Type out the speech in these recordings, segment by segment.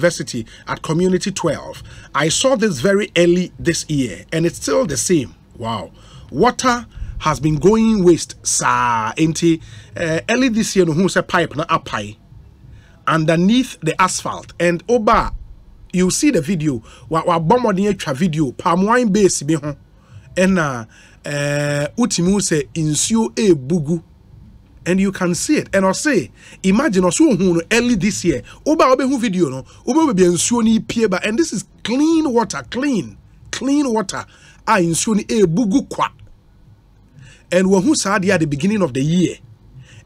University at Community 12. I saw this very early this year and it's still the same. Wow. Water has been going waste saa enti uh, early this year no who say pipe na apai underneath the asphalt. And oba you see the video. Wa wa bomodin atwa video. Palm wine base bi ho ɛna uh, utimi sɛ nsuo ebugu and you can see it. And I say imagine also no early this year. Oba obehu video no? Oba be nsuo ni pie ba and this is clean water clean clean water. Ah, a nsuo ni ebugu eh, kwa and wɔhu saa deɛ at the beginning of the year?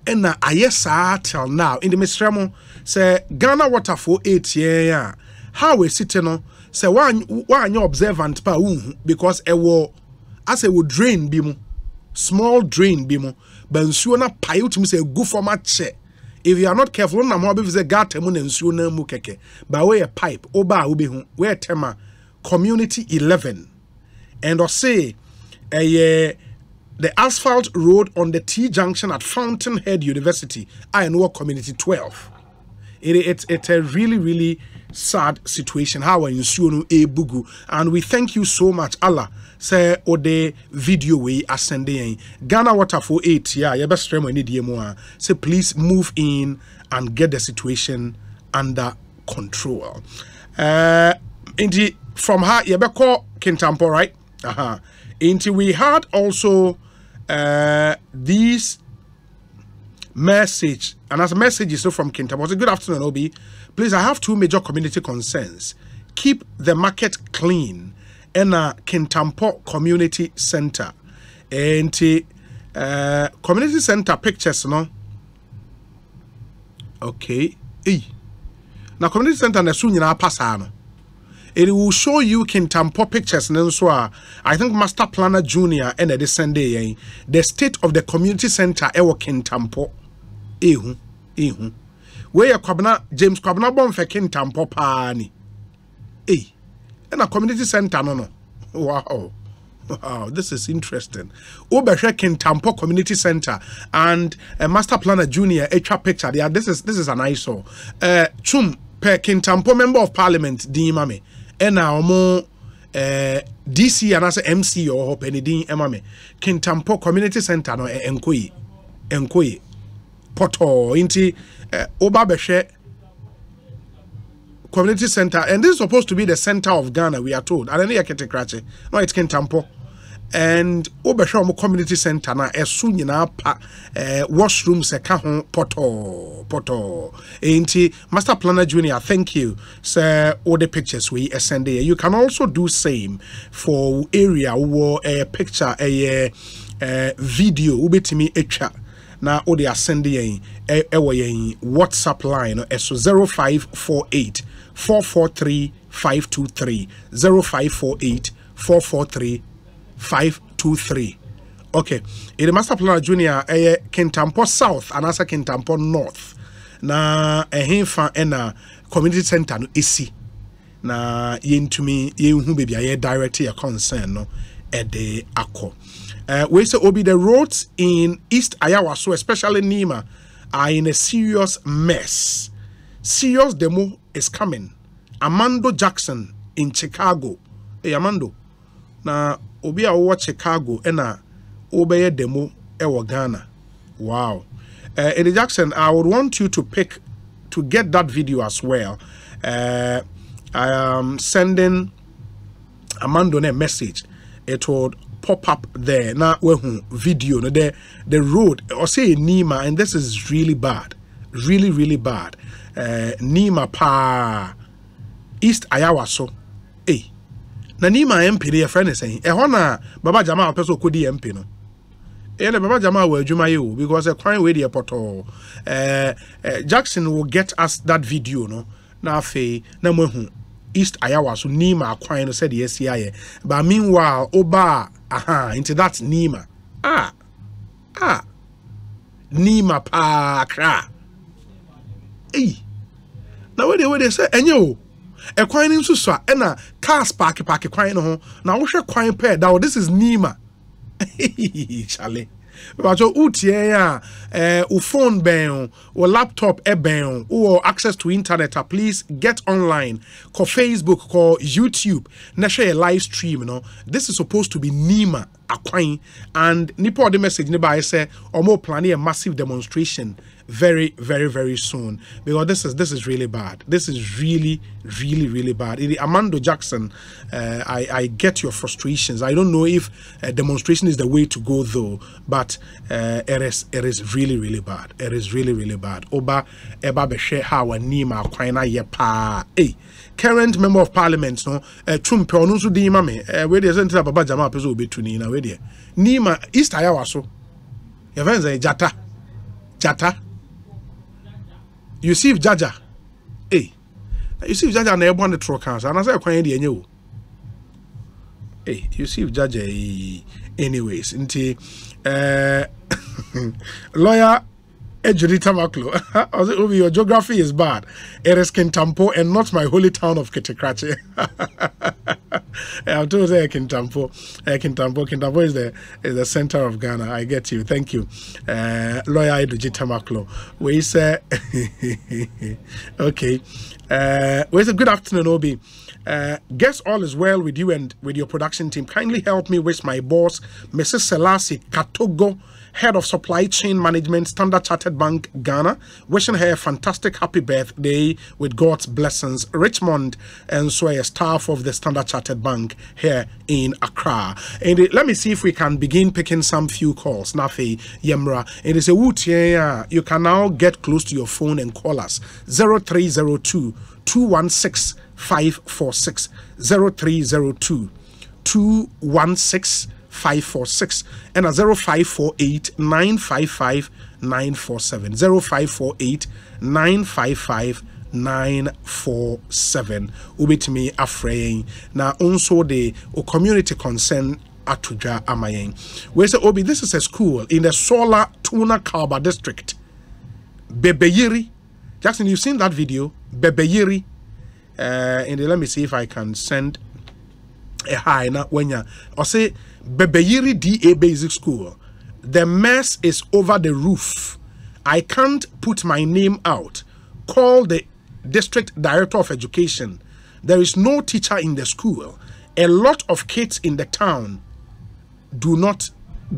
Ɛna ayɛ saa till now. In the mesrɛ sɛ ghana waterfo ɛtiɛ a how ɛsi te no sɛ woanyɛ observant pa a wonhu because ɛwɔ asɛ ɛwɔ drain bi mu small drain bi mu ba nsuo no pae wotumi sɛ if you are not careful wonam hɔ wobɛfi sɛ gata mu na nsuo no mu kɛkɛ ba pipe woba a wobɛhu woyɛ tɛm community 11 and ɔse ɛyɛ the asphalt road on the T junction at Fountainhead University, I know community 12. It, it, it's a really, really sad situation. How are you bugu? And we thank you so much, Allah. Say ode video we ascending Ghana water for eight yeah your best friend need say please move in and get the situation under control. Uh indeed from her you call Kintampo, right? Uh-huh. Until we had also uh, these message, and as a message is so from Kintampo, good afternoon, Obi. Please, I have two major community concerns. Keep the market clean and a Kintampo Community Center. And uh, community center pictures, no? Okay. Hey. Now, community center na so nyinaa pasa no it will show you kintampo pictures and so i think master planner junior and the sunday the state of the community center ewo kintampo ehu ehu where your kwabna james kwabna bom fe kintampo pa ni eh and a community center no no wow Wow, this is interesting. Obehwe Kintampo Community Center and uh, Master Planner Junior extra picture. Yeah, this is this is an eyesore. Uh, Chum per Kintampo Member of Parliament, Dimame ɛna ɔmo ɛɛ eh, dc anaasɛ mc wɔ hɔ pɛ ne din ɛma kintampo community center no ɛnko yi ɛnko yi pɔtɔɔ nti community center and this is supposed to be the center of ghana we are told. And then no it's kintampo and wobɛhwɛ ɔmo community center na ɛso nyinaa pa eh, washrooms ɛka ho pɔtɔɔ pɔtɔɔ nti master planner junior thank you sɛ wode pictures we send yɛ you can also do same for area wowɔ a picture ɛyɛ uh, video wobɛtumi atwa na wode asɛnde yɛn ɛwɔ yɛn whatsapp line no ɛso 0548 443 523 0548 443 523 okay ɛde master plan junior ɛyɛ kintampo south anaasɛ kintampo north. Na eh, ɛhefa ɛna eh, community center no ɛsi na yɛntumi yɛnhu baabi a yɛ direct yɛ concern no ɛde akɔ uh, we say obi the roads in east ayawaso especially nima are in a serious mess. Serious demo is coming. Amando jackson in chicago. Hey amando na obi a wɔwɔ chicago ɛna wobɛyɛ demo ɛwɔ ghana. Wow. Uh, eddie jackson i would want you to pick to get that video as well. Uh, i am sending amando a message. It would pop up there. Na wehu video no the the road or say nima and this is really bad. Really really bad nima pa east ayawa so. Hey na nima mp no yɛfrɛ no sɛn. Ɛhɔ na baba gyama a wɔpɛ sɛ ɔkɔdi mp no. Ɛyɛ dɛ baba gyama wɔ adwuma yɛ o because ɛkwan wei deɛ pɔtɔɔ jackson will get us that video no. Na afei na mo ehu east ayawa so nima akwan no sɛdeɛ ɛsi ayɛ. But meanwhile ɔbaa aha nti that's nima. Ah ah nima paa kra. Eyi. Na wei deɛ wei deɛ sɛ ɛnyɛ o. Ɛkwan no nso so a ɛna cars paake paake kwan no ho. Na wohwɛ kwan pɛɛ da this is nima. Chale Bacho utie ya uh, u phone bɛn o laptop e bɛn o access to internet uh, please get online. Call Facebook call YouTube. Na share a live stream you know this is supposed to be Nima akwan. And nipa the message ne ba say omo planning a massive demonstration very very very soon. Because this is this is really bad. This is really really really bad. Amando jackson uh, i i get your frustrations. I don't know if uh, demonstration is the way to go though. But uh, it is it is really really bad. It is really really bad. Oba eba behwe how kwan na ye pa hey current member of parliament no uh, trump ono nso din ma me. Uh, we dey say baba jama pese obetu ni na we dey nima east ayawaso. Ye fenza jata. Jata. Yusuf Jaja hey Yusuf Jaja na ɛbɔ ne toro kan sa anasɛ ɛkwan deɛ ɛnyɛ o hey Yusuf Jaja anyways. Nti uh, lawyer Ejuri Tamaklo, your geography is bad. It is Kintampo and not my holy town of Kitikrachi. I'm told say Kintampo. Kintampo. Kintampo is the is the center of Ghana. I get you. Thank you. Uh, lawyer Ejuri Tamaklo. We say, okay. Uh, we say, good afternoon, Obi. Uh, guess all is well with you and with your production team. Kindly help me wish my boss, Mrs. Selassie Katogo, head of supply chain management, Standard Chartered Bank, Ghana, wishing her a fantastic happy birthday with God's blessings. Richmond, and so a staff of the Standard Chartered Bank here in Accra. And uh, let me see if we can begin picking some few calls. Nafi Yemra. And It is a woot yeah, yeah." You can now get close to your phone and call us 0302 216 546 0302 216 546 and a 0548 955 947 0548 955 947 wobɛtumi afrɛ yɛn na nso de community concern ato dwa ama yɛn wei sɛ obi this is a school in the sawla tuna kalba district. Bebeyiri. Jackson you've seen that video? Bebeyiri. Uh, and let me see if i can send a hi wenya. Or say Bebeyiri DA Basic School. The mess is over the roof. I can't put my name out. Call the district director of education. There is no teacher in the school. A lot of kids in the town do not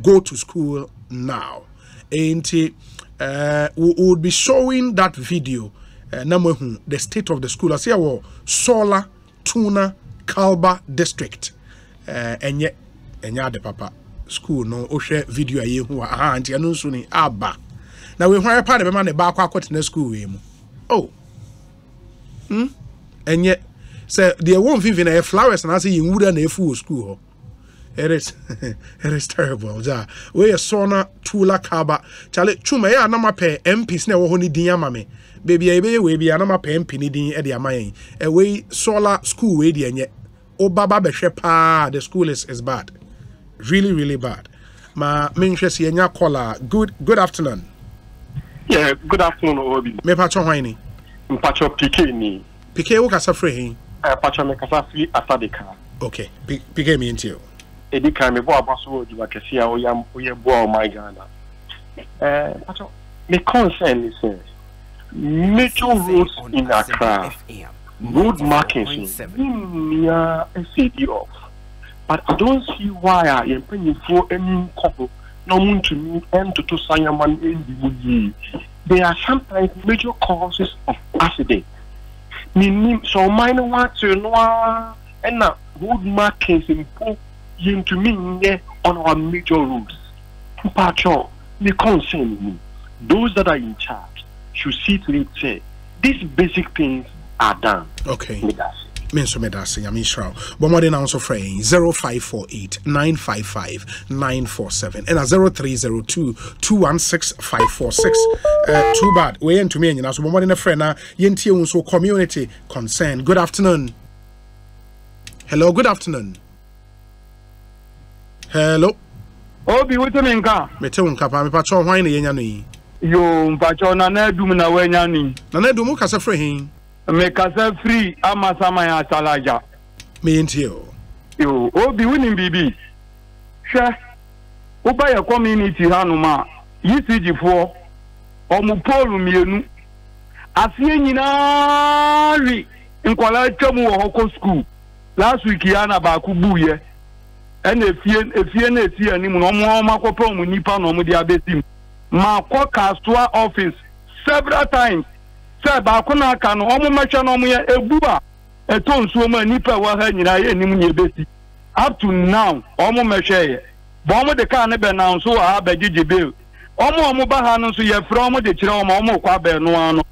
go to school now. And uh, we will be showing that video. Uh, the state of the school. I say, Sawla Tuna Kalba District. Uh, and yet ɛnyɛ ade papa. School no wohwɛ video a yɛhu aha nti ɛno nso ni aba. Na wehu ayɛ pa de bɛma ne baakɔ akɔtena school wei mu. Oh. Hmm? Ɛnyɛ sɛ deɛ ɛwɔ mfimfini na ɛyɛ flowers anaasɛ yɛ nwura na ɛfu wɔ school hɔ it is it is terrible ja. We yɛ sɔɔna tula kaba. Kyale twuma ɛyɛ anam apɛ mps na ɛwɔ hɔ ne din ama me. Beebi a ebɛyɛ wei bi anam apɛ mp ne din ɛde ama yɛn ɛwei sɔɔla school wei deɛ nyɛ ɔbaba bɛhwɛ paa the school is is bad really really bad. Ma menhwɛ sɛ yɛnya call good good afternoon. Yeah good afternoon obi. Mepatwɔ hwan ni mpatwɔ pk ni. Pk wo kasa frɛ he? Patwɔ mekasa firi asadeka okay pk miɛntie o ɛdi kan mebɔ aba so wɔ adwuma kɛse a woyɛ boa ɔman ghana patwɔ me concern is sɛ major roads in accra. Road markings nyinaa ɛsɛdi off but I don't see why a yɛn mpanyinfoɔ ani nkɔ ho na wɔn ntumi ntoto sanyama no ndi mu yie. There are sometimes major causes of accident. Ninim sɛ ɔman no wate no ara ɛna road markings mpo yɛntumi nyɛ on our major roads. Mpatsɔ ne concern mu. Those that are in charge should see to it say these basic things are done. okay. Me nso meda ase nyame nhyira wo bɔ mmɔden na nso frɛ yɛn 0548 955 947 ɛna 0302 216 546 uh, too bad. Wei yɛntumi anyina so bɔ mmɔden no frɛ na yɛntie wo nso community concern. Good afternoon. Hello good afternoon. Hello. Obi wote mi nka mete wo nka paa mepakyɛ hwan na yɛnya no yi yo mpakyɛ nana adum na woanya no yi nana adum wokasa frɛ he mekasa firi amasaman asalaja meyɛntie o yo obi wonim biribi hwɛ wobɛyɛ community hanom a ecg foɔ ɔmo pole mmienu aseɛ nyinaa wi nkwadaa atwa mu wɔ hɔ kɔ school. Last week ya na baako buuyɛ ɛna efie efie na esi anim na ɔmo ɔmo akɔpɛ ɔmo nipa na ɔmo de abesi mu. Ma kɔ kasua office several times. Sɛ baako na aka no ɔmo mɛhwɛ na ɔmo yɛ ebu a ɛtɔ nsuo mu a nipa ɛwɔ ha nyinaa yɛ anim na ebesi. Up to now ɔmo mɛhwɛ yɛ bɔn ɔmo de kaa ne bɛ nan so wɔ ha bɛgyegye bail ɔmo a ɔmo ba ha no nso yɛfrɛ ɔmo de kyerɛ ɔmo a ɔmo kɔ abɛɛnoa no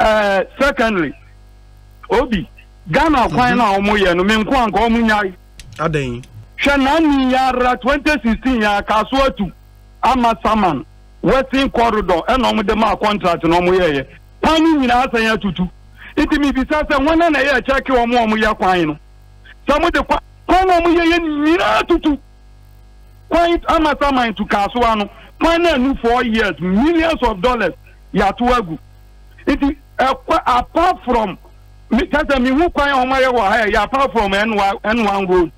ɛɛ secondly obi ghana kwan na ɔmo yɛ no me nko anka ɔmo nyae adan hwɛ nani yara twenty sixteen yɛ akaso atu ama saman western corridor ɛna ɔmo de maa contract na ɔmo yɛ yɛ kwan no nyinaa sɛn atutu nti mi bisa sɛ wɔn na yɛ kyɛkɛ ɔmo a ɔmo yɛ kwan no. Sɛ ɔmo de kwan kwan na ɔmo yɛ nyinaa tutu. Kwan ama saman tu kasoa no. Kwan na anu four years millions of dollars yàtò agu nti ɛkɔ apart from mi kasa mi hu kwan a ɔmo ayɛ wɔ ha yɛ apart from n one n one road.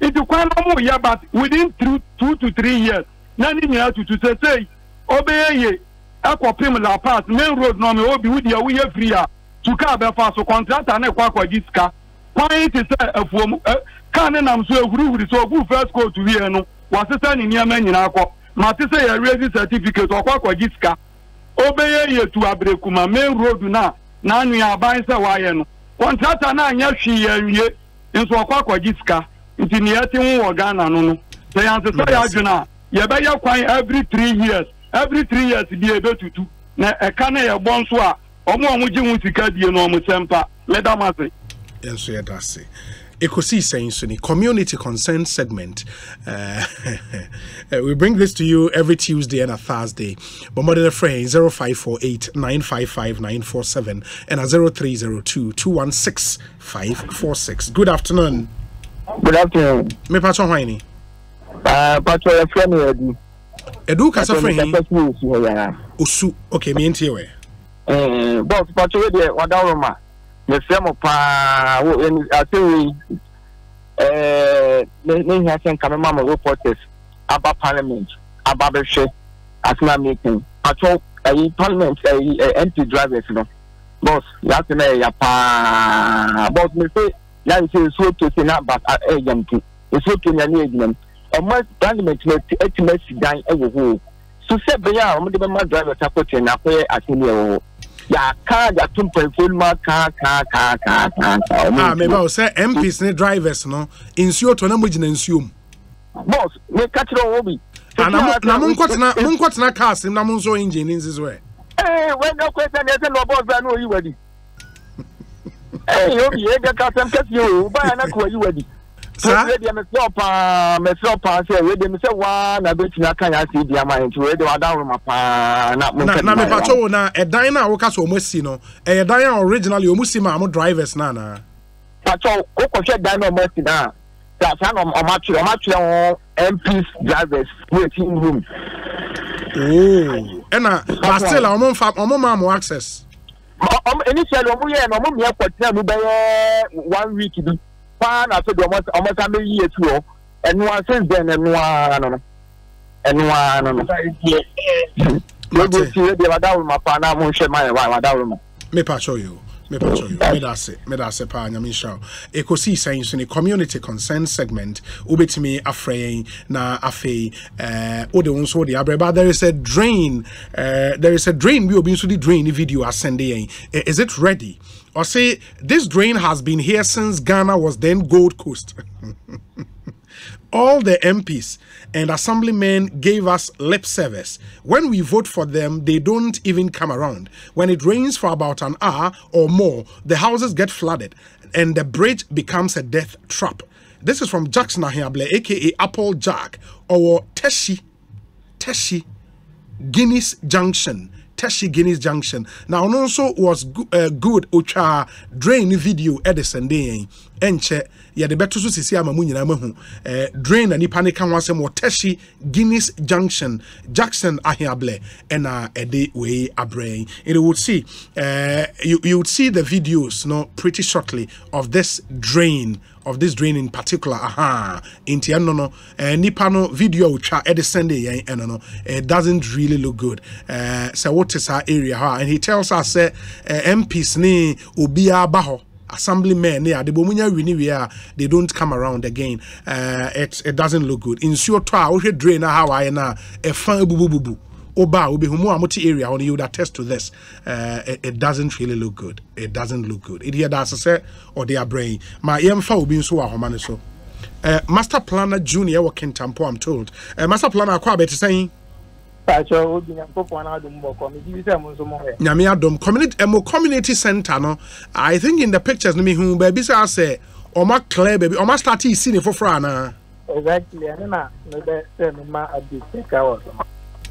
Nti kwan na ɔmo yɛ but within two to three years na ne nyinaa tutu sesei ɔbɛyɛ yie ɛkɔ pim la pass main road na ɔmo obi wudi a woyɛ free a tu kaa bɛfa so contractor ne kɔ akɔgye sika. Kwan yi ti sɛ afuom kaa ne nam so ehurihuri so ogu first coat wie no wasesa ne nneɛma nyinaa kɔ. Ma te sɛ yɛ raise certificate ɔkɔ akɔgye sika. Ɔbɛyɛ yie tu abirekuma main road na n'anwea aban sɛ wayɛ no. Contractor na anyɛ hwee yɛ nwie nso ɔkɔ akɔgye sika. Nti nea ɛte ho wɔ ghana no no sɛ yɛnte sɛ yɛ adwene yɛbɛyɛ kwan every three years every three years bi ebetutu na ɛka na yɛbɔ nso a ɔmo a ɔmo gye ho sika die no ɔmo sɛ mpa mɛda mo ase. yɛnso yɛda ase ekosi sɛn so community concern segment. Uh, we bring this to you every tuesday and a thursday. Bɔmmɔde no frɛ 0548 955 947 and a 0302 216 546 good afternoon. Good afternoon. mepa kyɛ hwan ni Uh, Patro, your friend here, Edu. ɛdu kasa fɛn yi osu ok mi n tie wɛ. bɔs pàtó yé deɛ wàdà wò ma. Mɛ fẹ́ mu paa ase wo yi ne ne mi ma ma reporters aba parliament aba bɛ hwɛ meeting. Pàtó ɛyi parliament ɛyi mp drivers no. Bɔs yàtò náà yɛ yà paa. Bɔs mi fẹ́ yà n sɛ nsuo tó se na ba ɛyɛ yam tu nsuo tó yà ni yɛ yam tu ọmọ parliament ẹtìmọ ẹsì dan ẹwọ hó so sẹ bẹyẹ a ọmọdé bẹ má drivers akọtẹ ní akọyẹ asẹni ẹwọ hó yàká yàtò mpanyinfo mu aka aka aka aka aka. Ah, a mẹba o sẹ mps ni drivers no nsuo tọ na mo gyina nsuo mu. boss mi ka kyerɛ ɔwɔ bi. Ah, na mo nkɔtena mo nkɔtena cars na mo nso engine ni nsi so ɛ. ee eh, wẹ́n ní ọkọ ẹsẹ̀ ni ẹsẹ̀ ní ọbọ̀ ọ̀sán ní oyi wẹ̀ ee obi yẹn jẹ́ ká sẹ́m kẹ́sì o báyà náà kò wẹ̀ yi. Deɛ mesrɛ wo paa mesrɛ wo paa sɛ wei deɛ mesɛ waa na bɛtumi aka yɛ asɛ di ama yɛ nti wei deɛ wada woroma paa na na monka na di ma mepakyɛ yɛ. wo na ɛdan no a woka sɛ ɔmo asi no ɛyɛ dan a originally ɔmo si ma mo drivers no anaa? Pakyɛ wokɔhwɛ dan na ɔmo asi no a saa na ɔmo atwerɛ ɔmo atwerɛ wɔn MPs drivers waiting room oo ɛna but still a ɔmo mfa ɔmo ma mo access. Initially ɔmo yɛ no ɔmo mia kɔtena mu bɛyɛ one week bi. Paa na afei deɛ ɔmo san bɛyi etu hɔ ɛnoa since then ɛnoa no no. Ɛnoa no no. Mate. yɛde si yɛde wada woroma paa na mo nhwɛ ma yɛ wa wada yo mepakyɛ yo meda ase meda ase paa nyame nhyira wo. Ɛkɔsii sɛn so ne community concern segment wobɛtumi afrɛ yɛn na afei wode wo nso wode abrɛ. But there is a drain uh, there is a drain bi obi nso de drain video asɛnde yɛn. Is it ready or say this drain has been here since ghana was then gold coast all the MPs and assemblymen gave us lip service. When we vote for them, they don't even come around. When it rains for about an hour or more, the houses get flooded and the bridge becomes a death trap. This is from Jackson Ahiable, aka Apple Jack, or Teshi, Teshi Guinness Junction. Teshi Guinness Junction. Now, also was go- uh, good Ocha drain video Edison Day. Enche, ya de beto so sisi ama mu nyina mahu. Eh, drain na nipa ne ka ho asɛm Teshi Guinness Junction, Jackson Ahiable, ɛna ɛde wei abrɛn. And you would see, you, you would see the videos no pretty shortly of this drain of this drain in particular aha nti ɛno no eh, nipa no video otwa ɛde send yɛn ɛno no it doesn't really look good. Eh, sɛ wote saa area and he tells us sɛ eh, mps ne obiara ba hɔ assemblymen ne ade bɔ mu nya wini they don't come around again. Uh, it, it doesn't look good. Nsuo tɔ a wohwɛ drain a ha waayɛ no a ɛfa abubububu oba wobɛhu mu a mote area no you would attest to this. Uh, it, it doesn't really look good. It doesn't look good. Ɛdi yɛda ase sɛ ɔde abrɛ yi ma yɛmfa obi nso wɔ ahoma no so uh, master planner junior wɔ kentampo i'm told. Uh, master planner akɔ abɛte sɛn pàṣẹ obi nyankopɔn n'adum bɔkɔ mi jibi sɛ mo nso mo hɛ. nyame adom community ɛmo community center no. I think in the pictures no mehu baabi sɛ asɛ ɔma clear baabi ɔma start isi ne foforɔ anaa exactly ɛne na me bɛ sɛ me ma adi sika wɔ so.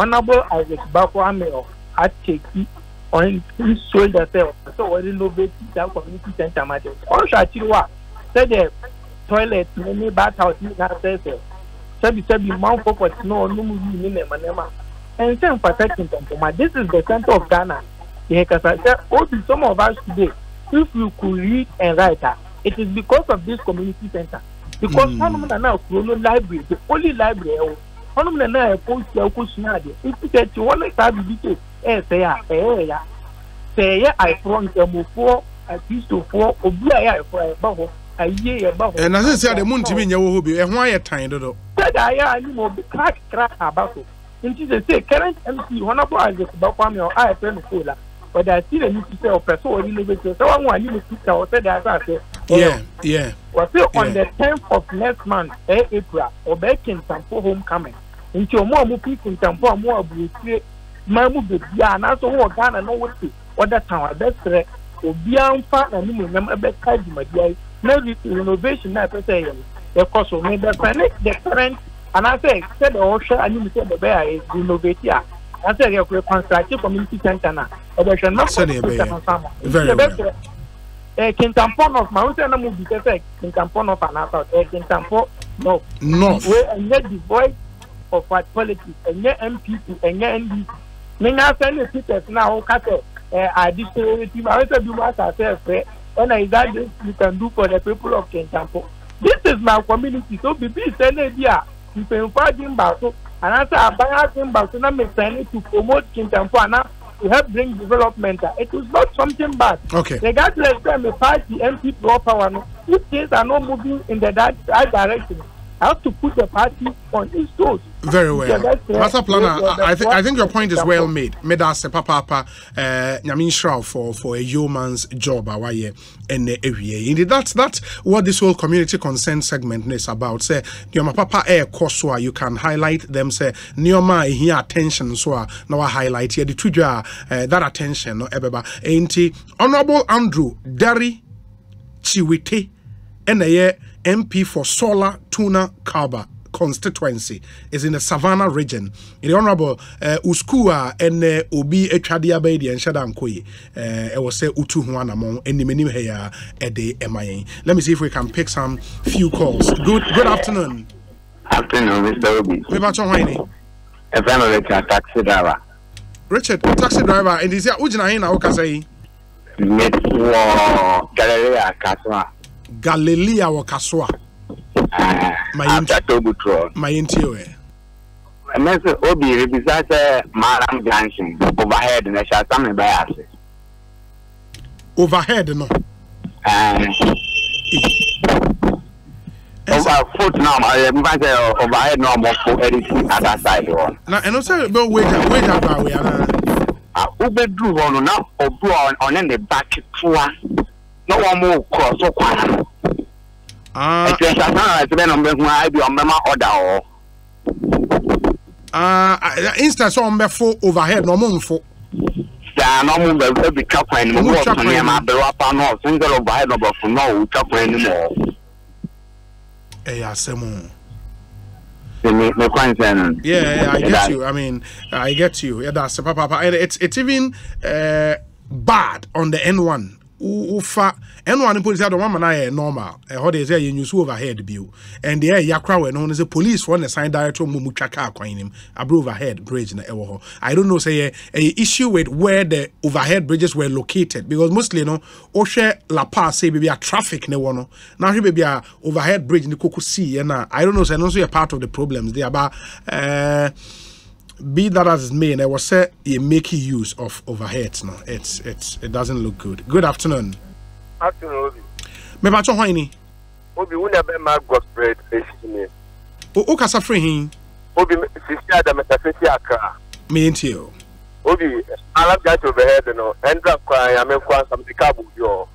honourable isaac bako ameo acheki on his shoulder sef so wọ́n renovate that community center market wọ́n ṣàkiri wa sẹ́dẹ̀ toilet ní ní bath house ní náà sẹ́sẹ̀ sẹ́bi-sẹ́bi man focus náà ọ̀nùmù yìí ní nẹ̀mọ̀nẹ́mà and sẹ́n protecting tọ̀mpọ̀mà this is the center of ghana yẹn kasa sẹ́ obi some of us today if you could read and write ah it is because of this community center because mm. one woman na kuro no library the only library ẹ̀ wọ̀ ɔnom na na ɛkɔ hyia ɔkɔ sua adeɛ nti kyɛkyɛ wɔn saa bibi kye ɛɛsɛ a ɛyɛ ya sɛ ɛyɛ ayeforɔ nkɛmofoɔ akristofoɔ obi a ɛyɛ ayeforɔ ɛba hɔ ayie yɛba hɔ. ɛ na sisi adi mu ntumi nyɛ wɔ hɔ bi ɛho ayɛ tan dodo. sɛdeɛ ayɛ anim obi kakra aba so nti sese current mp wɔn abɔ azɛkuba kwame a ɛfɛ no kool a ɔde asi na nipi sɛ ɔpɛ sɛ ɔne ne bɛsɛ sɛ wɔn anim sika wɔ sɛdeɛ asɛ asɛ. yɛ yɛ. wɔsi on the tenth of next month ɛyɛ april ɔbɛɛ kintampo homecoming nti ọmụ a mụpụ ikuntamfo a mụ aburusie mmaa mu beebi a anaasị ọmụ wọ ghana na wote ọda tan abɛsrɛ obiara mfa n'anim nyam ɛbɛka dwumadie yi na renovation na ɛpɛ sɛ ɛyɛ no ɛkɔ so ne the parent the parent anaasɛ sɛdeɛ ɔhwɛ anim sɛ bɛbɛ a renovate a anaasɛ ɛyɛ kure construction community center na ɛbɛhwɛ no sɛdeɛ ɛbɛyɛ. very well. ɛɛ kintampɔ north maa wosɛ na bi sɛ sɛ kintampɔ north anaasɛ ɛɛ kintampɔ north. North. Wei ɛnyɛ devoid of what politics ɛnyɛ npp ɛnyɛ ndc ne nya sɛ ne peters na ɔka sɛ ɛ adi sɛ ti ma ɔsɛ bi mu asase ɛfɛ ɛna is that this you can do for the people of kintampɔ this is my community so bibi sɛ ne bi a mpanyinfo adi mba so anaasɛ aban adi mba so na mesɛn ne to promote kintampɔ ana to help bring development. A it is not something bad. Okay. Regardless of the party MP power, if things are not moving in the that, that direction, I have to put the party on its toes. Very well. Master Planner, I, think, I think your point is well made. Meda se papa papa, uh, Nyamin Shroud for, for a yeoman's job, awaye, and ewie. Indeed, that's, that's what this whole community concern segment is about. Say, Nioma papa air course you can highlight them, say, Nioma here attention, so now highlight here the two uh, that attention, no, ebeba. Ain't Honorable Andrew Dari Chiwitey, and a MP for Sawla Tuna Kalba constituency is in the Savannah region. The Honorable uh, Uskua and uh, Obi Bedi and Shada Nkoye, uh, I was say Utu Huanamon and Nimenim Heya at the MIA. Let me see if we can pick some few calls. Good good afternoon. afternoon mr obi Maybe John Winey. ɛfɛ no reka taxi driver Richard, taxi driver, and is Ujina Hina Okasai, met wɔ galleria a galilea wɔka so a ah, ma yɛntie ɛ mɛsɛ obi rebisa sɛ maram junction overhead na ɛhyɛ asa me bɛyɛ ase overhead no over foot na ọmọ ẹ nfa sẹ overhead na ọmọ fo ẹni ti ada side wọn. na ẹnu sẹ bẹ wéjà wéjà bá wẹ ara. a wọbẹ duru hɔ no na ɔbu a ɔne ne ba ketewa na wɔn mu kɔ so kwara ɛti ɛsɛ asan ara ɛsɛ bɛ na ɔmbɛ kuma ebi ɔmbɛ ma ɔda hɔ. instead sɛ ɔmbɛ fo overhead na ɔmo nfo. saa na ɔmo bɛ ebi twa kwan ne mu ɔmo ɔtɔ nneɛma abɛrɛ apa na ɔso n sɛrɛ overhead na ɔbɛ fo na ɔwɔ twa kwan ne mu ɔ. ɛyɛ asɛm o. Me, me yeah, yeah, I get you. I mean, I get you. Yeah, that's papa. It's it's even uh, bad on the N one. Ufa N1 police had one man normal. Eh, how they say you use overhead view. And the air yakra when on is a police one sign director mumu chaka kwan him. Abro overhead bridge na ewo ho. I don't know say a issue with where the overhead bridges were located because mostly no share La Paz say baby a traffic ne wono. Now he baby a overhead bridge ni koku see and I don't know say no so a part of the problems there but uh be that as it may, and I was say you making use of overheads now. It's it's it doesn't look good. Good afternoon. Afternoon, Obi. Me bacho hoini. Obi, wo na bɛma gospel ehyi O o kasa free hin. Obi, sisi adamata sisi akra. Me nti o. Obi, alam gati overhead no, ɛndra kwa ya me kwa sam de cab bi o.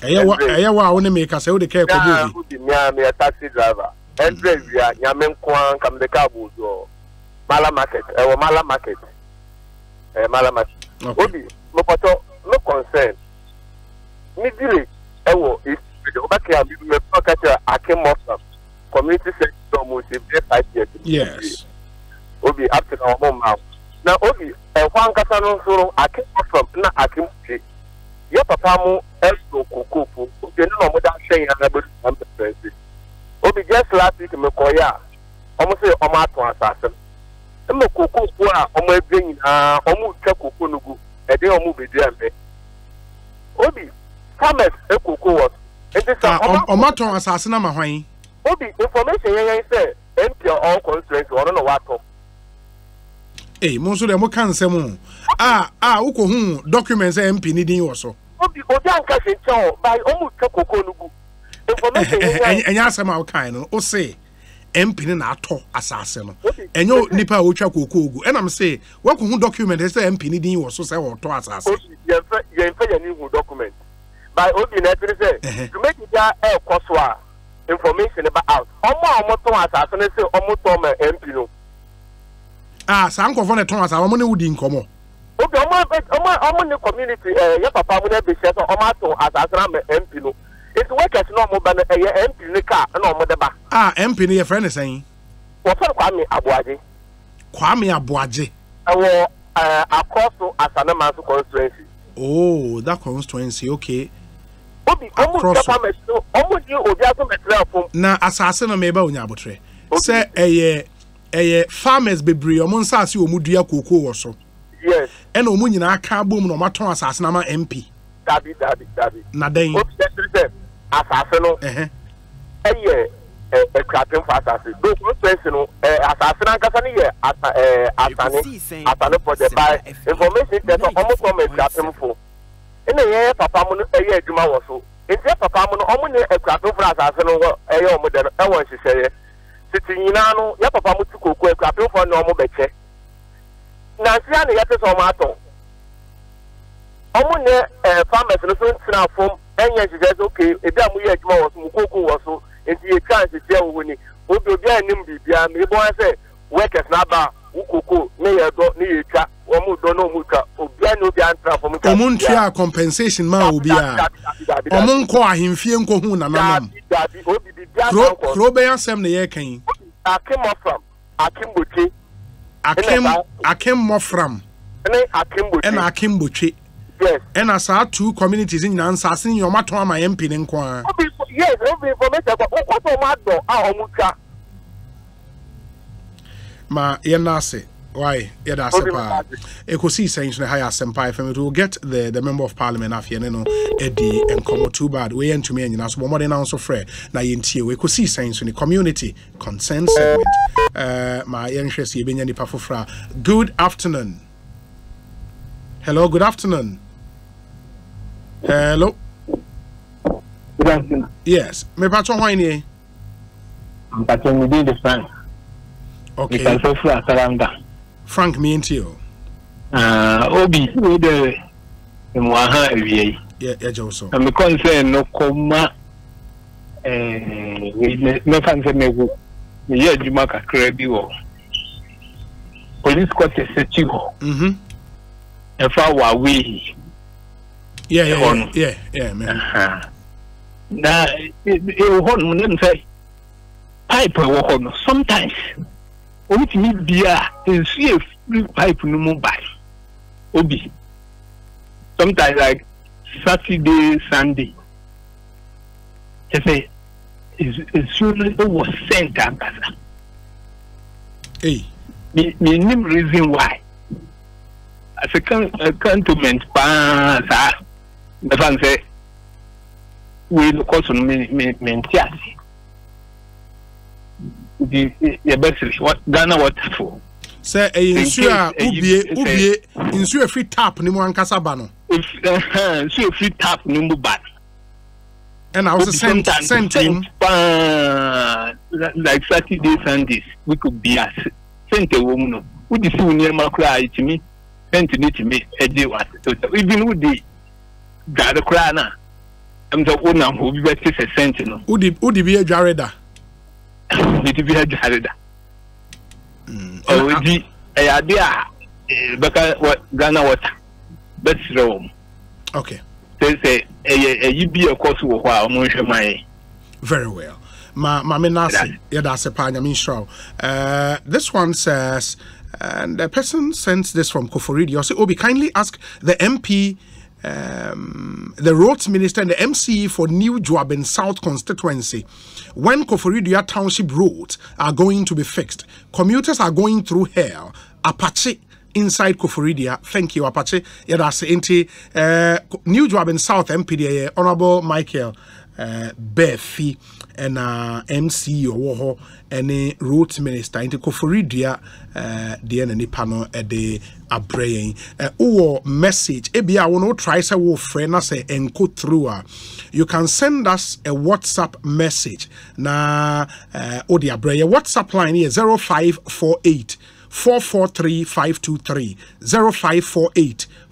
Ɛyɛ wa ɛyɛ wa wo ne me kasa wo de kɛ ko bobi. Obi, me a taxi driver. Ɛndra wia, ya me kwa kam de cab bi o. mala market. Ɛwɔ mala market. Ɛɛ mala market. Obi mopɔtɔ no concern. Ne dire ɛwɔ efi ɔbɛka mi mɛ fɔ kakyɛ ake mɔfam community center ɔmo se bɛ five years. yes. Obi up to now ɔmo na obi ɛhɔ ankasa no nso no ake na ake mɔfam yɛ papa mo ɛso kokoopo obi ne na ɔmo da ahyɛn yɛn anabɛ do sam obi just last week mɛ kɔɔ yɛ a ɔmo asase. mma koko kpo a ọmụ ebe nyinaa ọmụ twa koko n'ugwu ɛde ɔmụ bedua mbɛ obi farmers ekoko wɔ nti sa ɔma ɔma asase na ma hwan. obi information yɛn yɛn sɛ npl all constituency ɔno na watɔ. ee mo nso dɛ mo ka nsɛm a a wokɔ hu document sɛ mp ni din wɔ so. obi obi anka se nkyɛn o by ɔmụ twa koko n'ugwu eh, eh, information yɛn yɛn. ɛnyɛ asɛm a wokan no o see. MP na atɔ asase no. Ɛnyɛ nipa a wotwa koko ogu. Ɛna me se wakɔ hu document sɛ MP ni din wɔ so sɛ wɔtɔ asase. yɛnfɛ yɛnfɛ yɛn ni hu document by obi na ɛtiri sɛ dwumadi da ɛɛkɔ so a information ba out ɔmo a ɔmo tɔn asase no sɛ ɔmo tɔn ma mp no Ah, saa nkɔfɔ na tɔn asase wɔn ne wodi nkɔmɔ. obi ɔmo ɔmo ɔmo ne community ɛɛ yɛ papa mo na ebi hyɛ sɛ ɔmo atɔn asase no ama mp no nti workers na ɔmo ba no ɛyɛ mp ne car ɛna ɔmo de ba Ah, MP ni yɛfrɛ ne sɛn? wɔfɛn kwame aboagye Kwame Aboagye. ɛwɔ ɛɛ akɔso asanemanso constituency. Oh, that constituency, okay. obi ọmụ Across nchekwa mechiri ọmụ dị obi azụ mechiri afọ Na asase no meba onya abotre. Sɛ ɛyɛ ɛyɛ farmers bebree ɔmo nsaase a ɔmo dua koko wɔ so. yes Ɛna ɔmo nyinaa ka bom na ɔmo atɔn asase no ama MP. dabi dabi dabi Na dɛn. obi kyerɛ sɛ asase no ɛyɛ ɛ ɛkuapemfo asase. Do constituency no asase n'ankasa no yɛ asa ɛ asane asane for the by information tɛ sɛ ɔmo tɔn ma ɛkuapemfo ɛna yɛyɛ papa mu no ɛyɛ adwuma wɔ so. Nti yɛ papa mu no ɔmo ne ɛkuapemfo asase no wɔ ɛyɛ ɔmo dɛ no ɛwɔ nhyehyɛeɛ. Titi nyinaa no yɛ papa mu ti koko ɛkuapemfo na ɔmo bɛkyɛ. Nansi a na yɛte sɛ ɔmo atɔn. Ɔmo ne ɛɛ farmers no so ntena fam ɛnyɛ nhyehyɛ sɛ okay ebi a mo yɛ adwuma wɔ so mo koko wɔ so nti yɛ nhyehyɛ wɔ hɔ ni obi obi a anim biribiara mɛ ebɔ sɛ workers n'aba wo koko ne yɛ dɔ ne yɛ twa wɔn mo dɔ ne wɔn mo twa obiara ne obiara ntena fam. Ɔmo ntua compensation ma obi a. Ɔmo nkɔ ahemfie nkɔ hu nananam. Kuro kuro bɛyɛ asɛm na yɛka yi. akim ɔfam akim botwe mɔfram ne akim botwe ɛna akem botwe. Yes. Ɛna saa two communities nyinaa nsase nyɛ ɔmo atɔn ama MP ne nko ara. obi yes obi information kɔ wokɔtɔ ɔmo adɔ a ɔmo twa. Ma yɛn ase why yɛda ase paa. ma ase. ekosi sɛn so na ha yɛ asɛmpa fm it will get the the member of parliament afei ne no edi nkɔmɔ too bad. Wei yɛ ntumi yɛ nyinaa so bɔ mmɔden na nso frɛ na yɛntie wei ekosi sɛn so ne community consent segment. Ɛɛ ma yɛnhwɛ sɛ yɛbɛnya nipa foforɔ a. Good afternoon. Hello good afternoon hello. good afternoon. yes mepatọ hwan ni. mpatọ mi dey the frank. okay mepatọ fún asaramda. frank mi n ti o. Ah, obi wey dẹ ẹmu aha ewie yi. yẹ jẹ o sọ. na mi concern no kọ ma eh, mẹfa nsẹ mẹwo mi yẹ adwuma kakra bi wọ police court ẹsẹ ti hɔ ɛfa wɔ mm-hmm. awee yeah yeah yeah yeah yeah man. Na ɛwɔ hɔ nom ne nsɛ pipe ɛwɔ hɔ no sometimes obitumi bia nsu yɛ firi pipe no mu ba obi. Sometimes like saturday sunday kyɛ sɛ nsuo no wɔ scent ankasa Hey. menim reason why. As a can- a cantonment paa saa bɛfa n sɛ wei no kɔ so no me- me- mente ase nti yɛbɛsere ghana waterfo sɛ ɛyɛ nsuo a eh, wobie nsuo a ɛfiri tap ne mu ankasa ba no. Nso ɛfiri tap no mu ba. Ɛna wo sɛ sent sent ne mu paa like saturday sundays week bia sent ɛwɔ mu no wode si wo nneɛma koraa ɛtumi sent no tumi agye wase even wode dware koraa no a ɛm sɛ wonam hɔ obi bɛte sɛ sent no. Wode bi adware da? Mede bi adware da. Ɔwɔdi ɛyɛ ade a eh, bɛka ghana water bɛserɛ wɔ okay sɛ sɛ ɛyɛ ɛyi bi ɛkɔ so wɔ hɔ a ɔmo nhwɛ ma yɛ. Very well. Ma ma me nase yɛda ase paa nyame nhyira wo. Uh, this one says and the person sends this from koforidua say obi kindly ask the mp um, the roads minister and the mce for new juaben south constituency when koforidua township roads are going to be fixed commuters are going through hell apache inside Koforidua. Thank you, Apache. Yeah, that's it. Uh, New Juaben South MPD, Honorable Michael uh, and uh, MC Owoho, and a road minister into Koforidua, uh, the end nipa no at the abraying. Uh, or message, ebi I want to try wo friend na say enko through. You can send us a WhatsApp message. Na uh, odi abraying. WhatsApp line here 0548 443523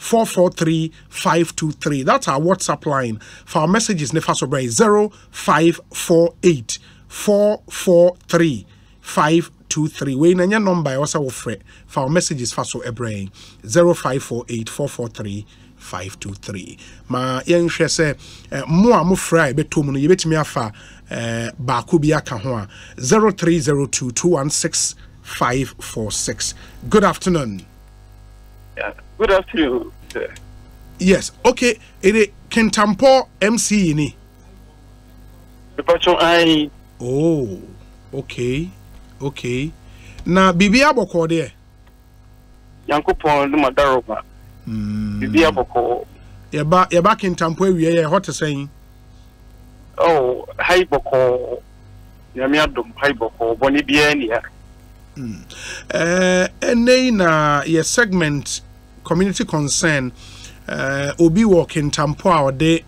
0548 443523 that's our whatsapp line for our messages nefa so bray 0548 443 523 wei na nya number fa our messages fa so ɛbrɛ 0548 443 523 ma yɛnhwɛ sɛ eh, mo a mofrɛ a mu no eh, baako bi aka ho a 0302 216 546. Good afternoon. yeah. Good afternoon, sir. Yes, okay. It is Kentampo MC ni. Mepacho I Oh, okay. Okay. Na bibi abɔkɔ deɛ. Yankopɔn ne madaroma. Bibi abɔkɔ. Yɛba yɛba Kentampo awie yɛ hɔ te sɛn. Oh, hai bɔkɔ. Nyame adom hai bɔkɔ. Bɔne biara ni ha. Uh, ɛnɛ yi na yɛ segment community concern uh, obi wɔ Kentampo a ɔde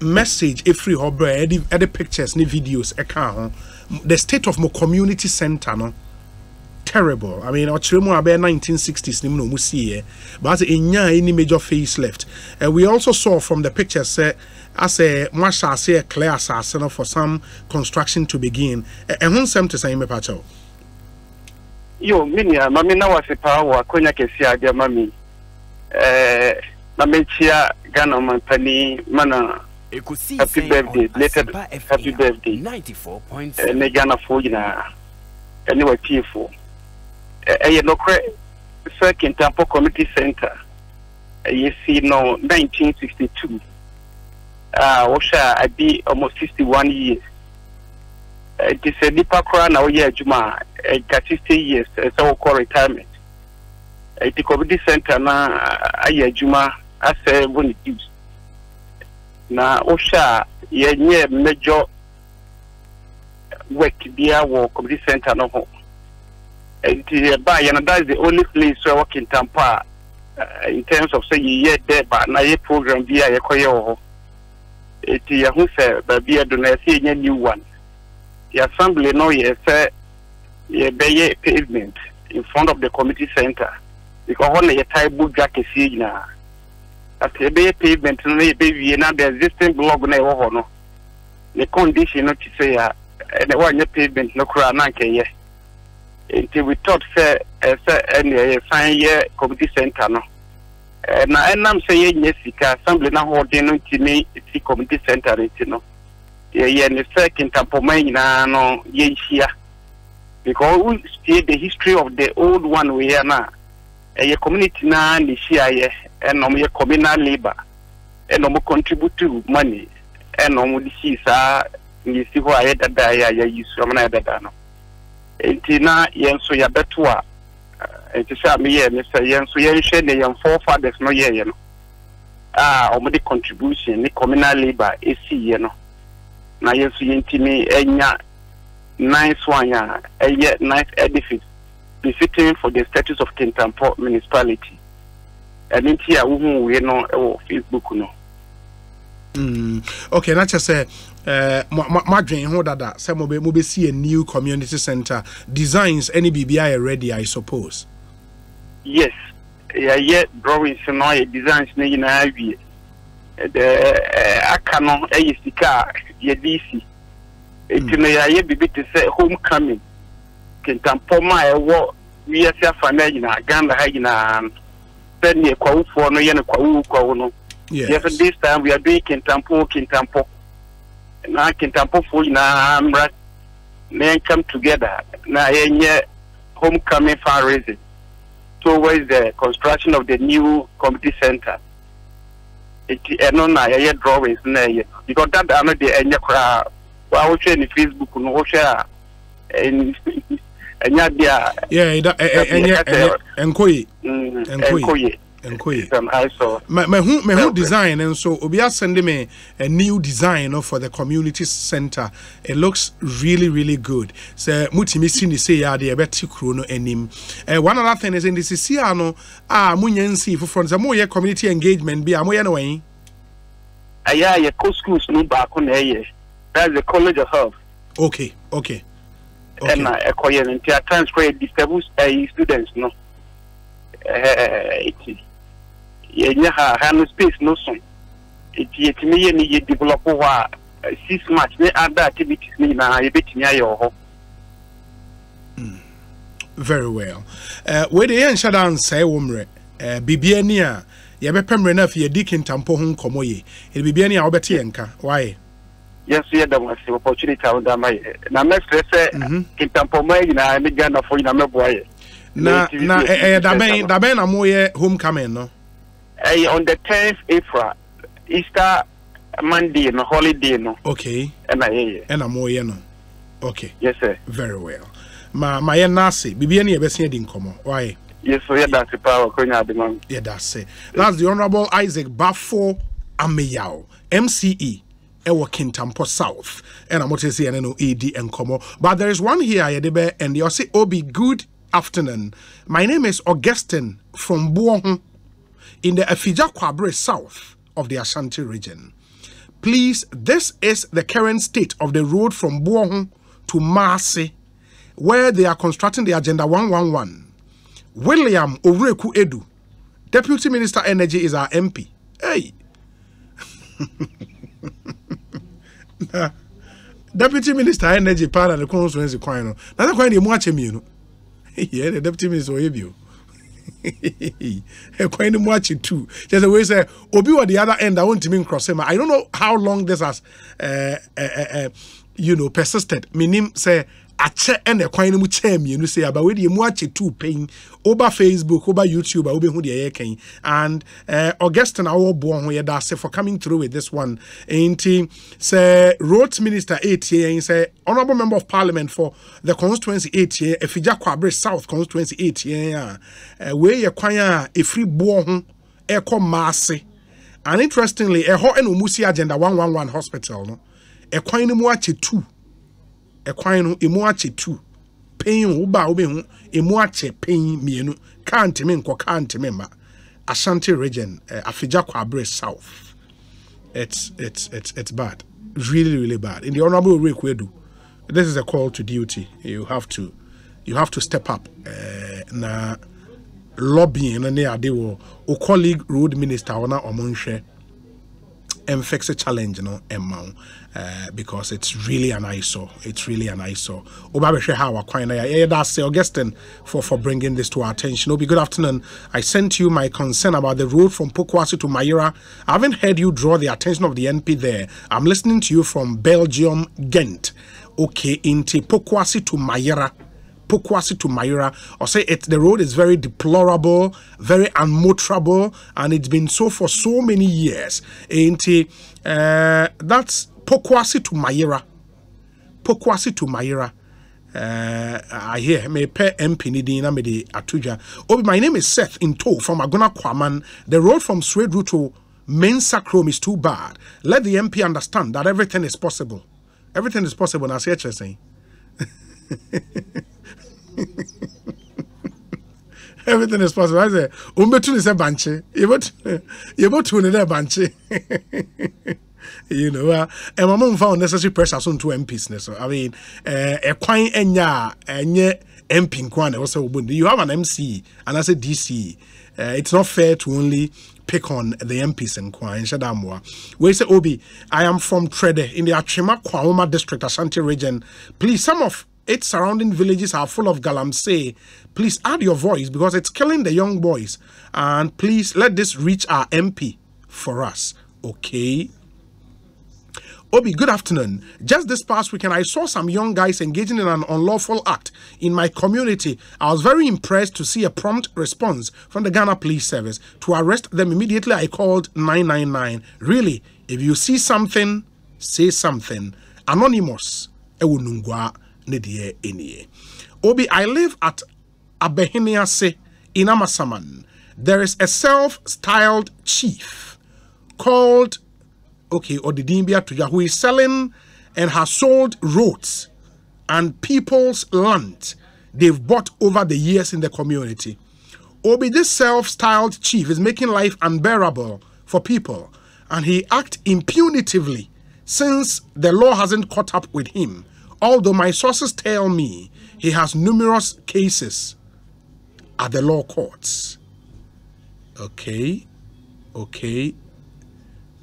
message ɛfiri hɔ brɛ ɛde pictures ne videos ɛka the state of mo community center no? Terrible. I mean ɔkyerɛ mu a bɛyɛ 1960s ne mu na ɔmu siiɛ but sɛ ɛnya any major face left. Uh, we also saw from the pictures eh, sɛ asɛ eh, moahyɛ ase eh, ɛclear asase no for some construction to begin. Ɛho nsɛm te sɛn mɛpakyɛw Yo, me nua, ma me na wase paa wɔ akonya kɛse a de ama me. Eh, na menkyia Ghana mampani mana happy birthday, belated happy birthday. Eh, ne Ghanafoɔ nyinaa, ɛne watiefoɔ. Eh, ɛyɛ nokorɛ sɛ Kintampo Community Center, ɛyɛ si no 1962. a wɔhwɛ a adi almost 61 years nti sɛ nipa koraa na woyɛ adwuma a ɛga 60 years ɛsɛ wokɔ retirement. Nti community center na ayɛ adwuma asɛ dues. Na wohwɛ a yɛnyɛ major work biara wɔ community center no ho. Nti yɛba yɛ no that's the only place where ɛwɔ kintampo a in terms of sɛ yɛyɛ dɛ ba na yɛ program bi a yɛkɔyɛ wɔ hɔ. Nti yɛho sɛ baabi ɛdo no ɛsɛ yɛnya new one the assembly no yɛ sɛ yɛbɛyɛ pavement in front of the community center. Because hɔ na yɛtae bɔ dwa kɛseɛ nyinaa after yɛbɛyɛ pavement no na yɛbɛwie na the existing block na ɛwɔ hɔ no. Ne condition no te sɛ a ɛnɛ wɔanyɛ pavement no koraa na nkɛyɛ nti we thought sɛ ɛsɛ ɛnea yɛsan yɛ community center no. Eh, na ɛnam sɛ yɛnyɛ sika assembly no ahoɔden no ntumi si community center no nti no yɛyɛ ne sɛ kintampɔma nyinaa no yɛnhyia because we see the history of the old one we yɛ no a ɛyɛ community naa ne hyiaeɛ ɛna yɛ communal labour ɛna ɔmo contribute to money ɛna ɔmo de sii saa yɛsi hɔ a yɛdada yɛ a yɛyi so ɔmo na yɛdada no. Nti na yɛn nso yɛbɛto a eh, nti sɛ a meyɛ ne sɛ yɛn nso yɛnhwɛ ne yɛn forefathers no yɛɛyɛ no. A ɔmo de contribution ne communal labour esiiɛ no na yɛn nso yɛntumi nice one a ɛyɛ nice edifice befitting for the status of kintampo municipality. Ɛno nti a wohu wei no ɛwɔ facebook no. Mm. okay na kyɛ sɛ eh, mo- mo- moadwen ho dada sɛ mobe- mobɛsi a new community center. Designs any biribia yɛ ready i suppose. Yes. Yɛyɛ drawings no ayɛ designs no nyinaa awie ɛdɛ aka no ɛyɛ sika a yɛde si hmm. eti no yɛayɛ biribi te sɛ homecoming kintampɔm a ɛwɔ wiase afa no nyinaa ghana ha nyinaa no um, sɛdeɛ kwawofoɔ no yɛ no kwawo kwawo no yes. Yes, this time we are doing Kintampo, Kintampo. Na Kintampo for um, na Amra, then come together. Na yenye homecoming fundraising towards the construction of the new community center. nti ɛno na yɛyɛ drawings na ɛyɛ because dada no deɛ ɛnyɛ koraa wa wohwɛ ne facebook no wohwɛ a ɛnyɛ deɛ a ɛnyɛ ɛnyɛ ɛnkɔ some i saw Ma- mahu mahu Okay. design nso obi asɛnde me a new design no, for the community center it looks really really good sɛ mutumi si ne sei a deɛ ɛbɛte kuro no anim eh, one other thing is in the sisia no a monya nsii foforɔ no sɛ moyɛ community engagement bi a moyɛ no wɔn ɛyɛ a yɛkɔ schools no baako na ɛyɛ that's the college of health okay okay ɛna ɛkɔyɛ no nti at times kɔ disturb students no ɛɛ eti yɛnyɛ ha ha no space no so. Eti yɛtumi yɛ ne yɛ develop hɔ a eh, six months ne other activities ne nyinaa yɛbɛtumi ayɛ wɔ hɔ. Very well. Uh, wei de yɛnhyɛ da nsɛe wɔ mmerɛ. Uh, biribia ni a yɛbɛpɛ mmerɛ no afei yɛdi kintampɔ ho nkɔmmɔ yi ɛde biribia ni a wobɛte yɛ nka wayɛ yɛn nso yɛ dɛm ase opportunity a wɔda ma yɛ na mɛsrɛ sɛ kintampɔma nyinaa ne ghanafoɔ nyinaa mɛboa yɛ. Na na ɛyɛ dabɛn no. dabɛn na moyɛ homecoming no ɛyɛ on the tenth april easter monday no holiday no. Okay. Ɛna yɛyɛ ɛna moyɛ no. Okay. Yes sir. Very well. Ma ma yɛnna ase biribia ne yɛbɛsia di nkɔmmɔ wayɛ yes ase paa wɔkɔnya ade ma me yɛda ase that's the honourable isaac bafo ameyaw mce ɛwɔ kintampo south. Ɛna mote sɛ yɛne no ɛredi nkɔmmɔ but there is one here bɛ and deɛ ɔse obi good afternoon. My name is Augustine from buoho in the afigya kwabre south of the ashanti region please this is the current state of the road from Buong to Marse, where they are constructing the agenda 111 William Owuraku Aidoo, Deputy Minister Energy, is our MP. Hey. Deputy Minister Energy para the constituency kwan no. Na the kwan dey mu ache mienu. Yeah, the Deputy Minister oye bio. Kwan mu ache two. Just the way say obi on the other end I want to mean cross him. I don't know how long this has uh, uh, uh, you know persisted. Minim say akyɛ ɛna ɛkwan no mu kyɛɛ mmienu sɛ aba wei deɛ mu akyɛ tu pɛn woba facebook woba youtube a wobɛhu deɛ yɛyɛ and uh, augustin a wɔboɔ ho yɛda ase for coming through with this one. Nti sɛ roads minister ɛtie yɛn sɛ honourable member of parliament for the constituency ɛtie afigya kwabre south constituency ɛtie yɛn a uh, wei yɛ kwan a ɛfiri boɔ ho ɛkɔ maase. And interestingly ɛhɔ ɛna ɔmu si agenda 111 hospital no ɛkwan no mu akyɛ two ɛkwan no emu akyɛ two. Panyin wo ba a wobɛhu emu akyɛ panyin mmienu kaa ntumi nkɔ kaa ntumi mma ashanti region uh, afigya kwabre south. It's it's it's it's bad. Really really bad. In the honourable Owuraku Aidoo this is a call to duty. You have to you have to step up uh, na lobbying no ne ade wɔ o colleague road minister wɔn a wɔn nhwɛ and fix a challenge you know uh, because it's really an eyesore. It's really an eyesore. Obabɛhwɛ ha wakwan na yɛyɛ da ase augustin for for bringing this to our attention. Obi good afternoon. I sent you my concern about the road from pokwasi to mayura i haven't heard you draw the attention of the np there. I'm listening to you from belgium ghent. Okay into pokwasi to mayura Pokwasi to Mayura, or say it the road is very deplorable, very unmotorable, and it's been so for so many years. Ain't? Uh, that's Pokwasi to Mayura. Pokwasi to Mayura. Uh, I hear me pe MP ni din na me de atuja. Oh, my name is Seth in tow from Agona Kwaman. The road from Swedru to Mensa Chrome is too bad. Let the MP understand that everything is possible. Everything is possible. Now, see what you're saying. everything is possible. I say, umbetu ni se banche. Yebotu ni de banche. you know, uh, and my mom found necessary pressure on two MPs. So I mean, uh, a quine enya, enye MP nkwane also ubundi. You have an MC and I say DC. Uh, it's not fair to only pick on the MPs in Kwan Shadamwa. We say Obi, I am from Trede in the Atwima Kwanwoma district, Ashanti region. Please, some of its surrounding villages are full of galamsey. Please add your voice because it's killing the young boys. And please let this reach our MP for us. Okay. Obi, good afternoon. Just this past weekend, I saw some young guys engaging in an unlawful act in my community. I was very impressed to see a prompt response from the Ghana Police Service. To arrest them immediately, I called 999. Really, if you see something, say something. Anonymous. Ewunungwa nedie enie. Obi, I live at Abehiniase in Amasaman. There is a self-styled chief called okay, Odidimbia Tuja, who is selling and has sold roads and people's land they've bought over the years in the community. Obi, this self-styled chief is making life unbearable for people, and he acts impunitively since the law hasn't caught up with him. Although my sources tell me he has numerous cases at the law courts. Okay, okay,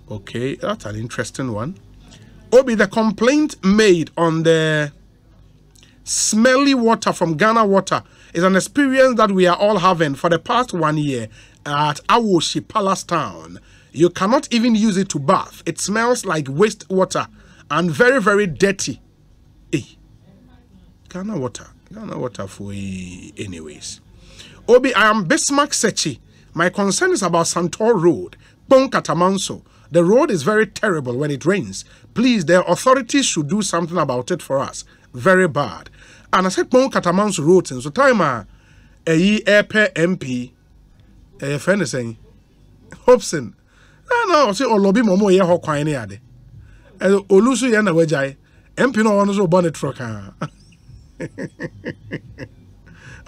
okay, that's an interesting one. Obi, the complaint made on the smelly water from Ghana Water is an experience that we are all having for the past one year at Awoshie Palace Town. You cannot even use it to bath. It smells like wastewater and very, very dirty. Hey, Ghana Water. Ghana Water for anyways. Obi, I am Bismarck Sechi. My concern is about Santor Road, Ponkatamanso. The road is very terrible when it rains. Please, the authorities should do something about it for us. Very bad. And I said Bon Katamanso Road since the time a airpay MP, a friend is saying, Hobson. No, no, say oh, Olobi Momo ye ho ne ade. Olusu ye na wagyae. MP no ono so bonnet truck ah.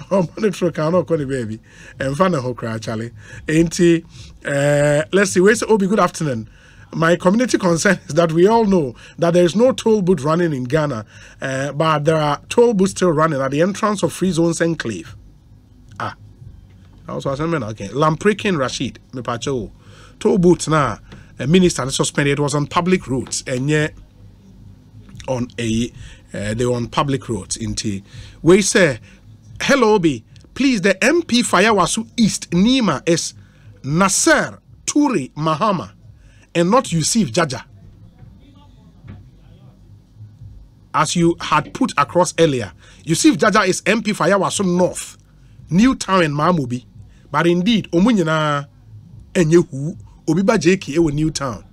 ɔmo ne toro kan na ɔkɔ ne baabi ɛnfa ne ho koraa kyale nti uh, let's see wait obi good afternoon my community concern is that we all know that there is no toll booth running in Ghana, uh, but there are toll booths still running at the entrance of Free Zones Enclave. Ah, also I mean, okay. Lamprekin Rashid, me pacho. Toll booths now. A minister suspended. It was on public roads, and yet on a uh, they were on public roads. Into we say hello, Obi. Please, the MP Fayawasu East Nima is Nasser Toure Mahama and not Yusuf Jaja. As you had put across earlier, Yusuf Jaja is MP Fayawasu North, new town and Mamobi. But indeed, Omunyana and Yehu, Obiba Jeki, new town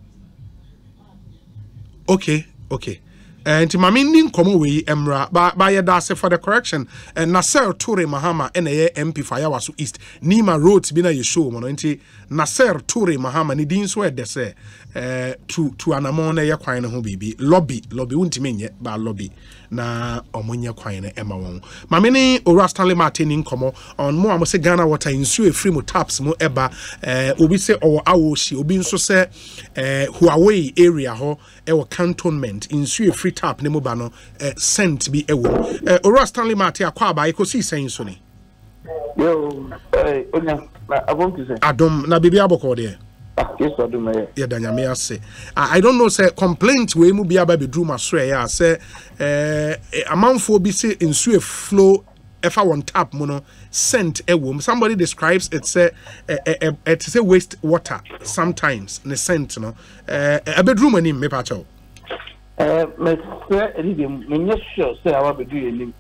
Okay, okay. Nti maame ni nkɔmɔ wei mmra. Ba bayɛ da ase for the correction. Uh, nasser ture mahama ɛna ɛyɛ mp fayawa so east. Nima road bi na yɛ show mu nti nasser ture mahama ne din nso ɛdɛ sɛ uh, tu tu anamɔ na ɛyɛ kwan no ho biribi. Lobby lobby wontumi nyɛ ba lobby na ɔmo nyɛ kwan no ɛma wɔn maame ne owura stanley mate ni nkɔmɔ on mo a mo sɛ ghana water nsuo efiri mu taps mu ɛba uh, obi sɛ ɔwɔ awohyi obi nso sɛ uh, huawei area hɔ ɛwɔ cantonment nsuo efiri tap ne mu ba no eh, cent bi ɛwɔ mu eh, owura stanley mate akɔ aba ekɔsi sɛn so ne Yo, eh, onya, na abom ti sɛ. adom na biribi abɔkɔ deɛ yɛda nyame ase. I I don't know sɛ complaint wei mu bi aba bɛduru ma so ɛyɛ a sɛ eh, eh, amanfoɔ bi se nsuo flow ɛfa wɔn tap mu no scent ɛwɔ mu. Somebody describes it sɛ ɛ ɛ ɛ ɛte sɛ waste water sometimes ne scent no. Ɛbɛduru mu anim mepa kyɛw. mɛsɛ ɛdi de menyɛ sure sɛ awa bɛdu yɛ nim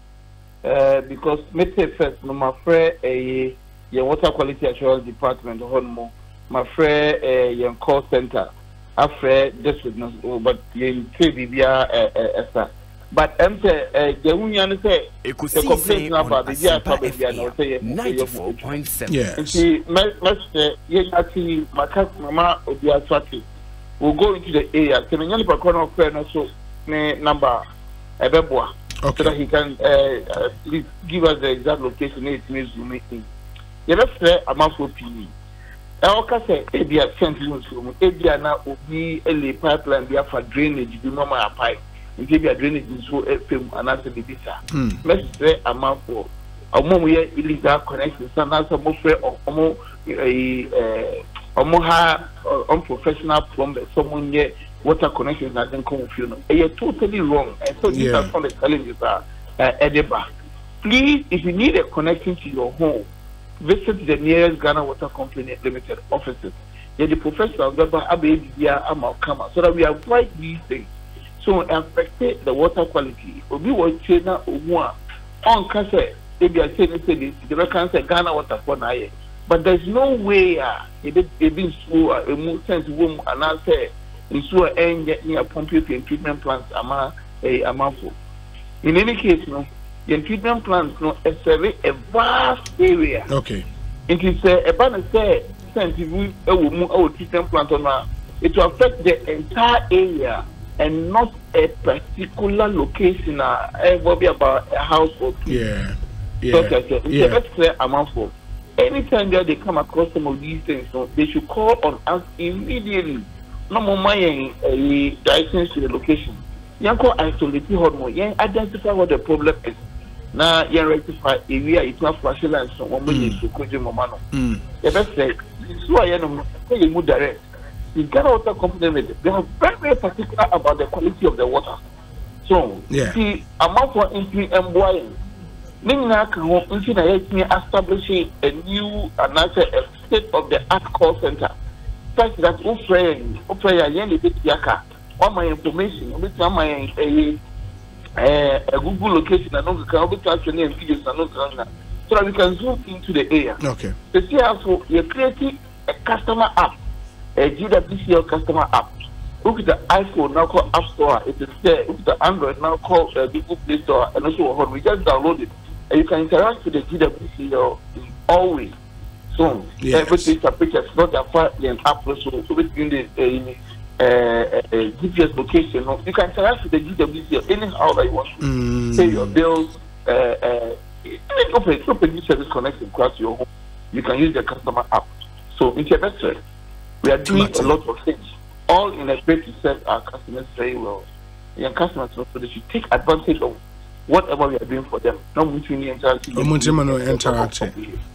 ɛɛ because mete first no ma frɛ ɛyɛ yɛn water quality assurance department hɔ ma frɛ ɛɛ yɛn call center. Afrɛ district no so but yɛn tire biribiara ɛ ɛ ɛsa but ɛm sɛ ɛ jɛwunya no sɛ sɛ complaint no aba biribi ata baabi a na ɔsɛ yɛ yɛ fɔ otwa yes. Nti mɛ mɛsɛ yɛn ati maka mama obi asate will go into the area. Sɛ menya nipa kɔ na ɔfrɛ no so ne number ɛbɛboa so that he can uh, uh, please give us the exact location na yɛtumi zoom in yɛbɛfrɛ amanfoɔ pii ɛwɔka sɛ ebia no nsuo mu ebia na obi ɛle pipeline bi afa drainage bi ama apae nti ebia drainage nsuo ɛfɛ mu anaasɛ biribi saa mɛsrɛ amanfoɔ ɔmo mu yɛ illegal connections anaasɛ ɔmo frɛ ɔmo ɛyi ɛɛ ɔmo ha ɔ- unprofessional plumbers ɔmo nyɛ water connections na adi nkɔn fie no ɛyɛ totally wrong. Yeah. are some of the challenges a ɛde ba please if you need a connection to your home visit the nearest Ghana Water Company Limited offices. Yet the professional government abia ama kama so that we avoid these things. So affect the water quality. Obi wa chena omu a on kase ebi a say the reckon say Ghana water for na ye. But there's no way a ebi ebi nsuo a emu sense wom ana say nsuo a enye near pumping treatment plants ama eh amafo. In any case no the treatment plants no serve a vast area. Okay. Nti sɛ ɛba no sɛ scientific ɛwɔ mu ɛwɔ treatment plant no a it will affect the entire area and not a particular location a ɛbɔ bi about a house or two. yeah. So, yeah okay, nti yeah. ɛbɛsrɛ amanfoɔ anytime that they come across some of these things no they should call on us immediately. Na mo ma yɛn ɛyi directions to the location. Yɛn kɔ isolate hɔ nom yɛn identify what the problem is na yɛn rectify ewi a yɛtuma flash lines no wɔn yɛ nsukodzi mɔma no yɛbɛsɛ nsuo a yɛnom no yɛ mu direct. The ghana water company limited they are very very particular about the quality of the water. So ti amanfoɔ ntumi mboa yɛn ne nyinaa ka ho nti na yɛtumi establish a new anaasɛ a state of the art call center. Such that wofrɛ yɛn wofrɛ yɛn a yɛn de bɛti aka wama yɛn information wobɛtumi ama yɛn ɛyɛ Eh, eh, google location na no keka wobɛtumi atwerɛ ne yɛn videos na no keka so that we can zoom into the area. Okay. Sisi afo yɛ create a customer app. A gwcl customer app. Okuta iphone na kɔ app store. A it is there. Okuta android now called uh, google play store a nso wɔ we just download it. And you can interact with the gwcl in all ways. So Yes. everything take pictures not that far yɛn app no so obetumi de ɛyi ɛɛ gps location you can interact with the gwcl anyhow that you want to Mm. pay your bills, uh, uh, even open, open new service connection across your home. You can use the customer app. So, in Chemistry, we are doing a lot of things, all in a way to serve our customers very well. Your customers, so they should take advantage of whatever we are doing for them. Not between the interaction. Omuntima no interact.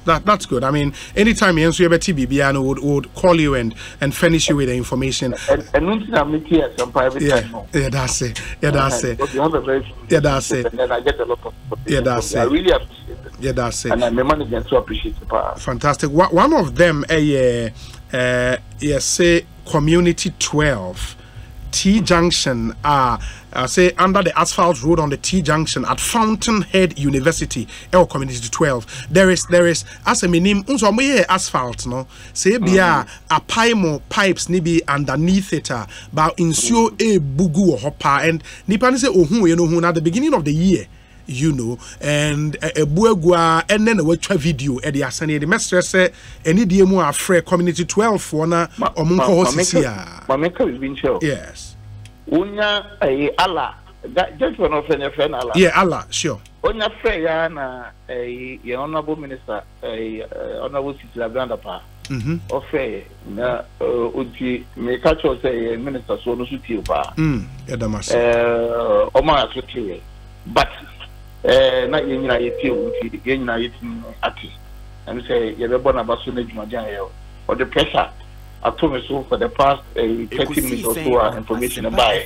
That that's good. I mean, anytime you answer about TBB, would would call you and and furnish you with the information. And and I'm making here some private Yeah, time. yeah, that's it. Yeah, that's it. Because you have a very Yeah, that's it. And then I get a lot of Yeah, that's you. I really appreciate it. Yeah, that's it. And I'm a manager so appreciate it. pa. Fantastic. One one of them, a uh, yes, say Community Twelve, T Junction. Uh, uh, say under the asphalt road on the T Junction at Fountainhead University, L Community Twelve. There is there is as a minim. Unso mo asphalt no. Say be a a mo pipes ni bi underneath it. Uh, but nsuo e bugu hɔ paa and nipa ni say ohun yɛ no ohun at the beginning of the year you know and eh, eh, ɛbu egu a ɛnɛ na watwa video ɛde asɛn yɛde mɛsrɛ sɛ ɛni die mu afrɛ community twelve foɔ na ɔmo nkɔ hɔ sisi a Maame ka bibi nkyɛn o. yes. Wonya ɛyɛ ala gentleman ɔfɛ ne fɛ no ala yeah allah sure. Wonya fɛ ya na eh, ɛyɛ yɛn honourable minister ɛyɛ honourable sisi abiranda pa mhm ɔfɛ yɛ na ɛ, oti meka kyerɛw sɛ yɛ minister so ɔno so tie paa mm yɛda ma se ɛɛ ɔmo a so tie yɛ but na yɛn nyinaa yɛ tie o nti yɛn nyinaa yɛ ti ate ɛno sɛ yɛbɛbɔ n'aba so n'adwumaden ayɛ ɔde pressure ato me so for the past uh, thirty minutes or so a information about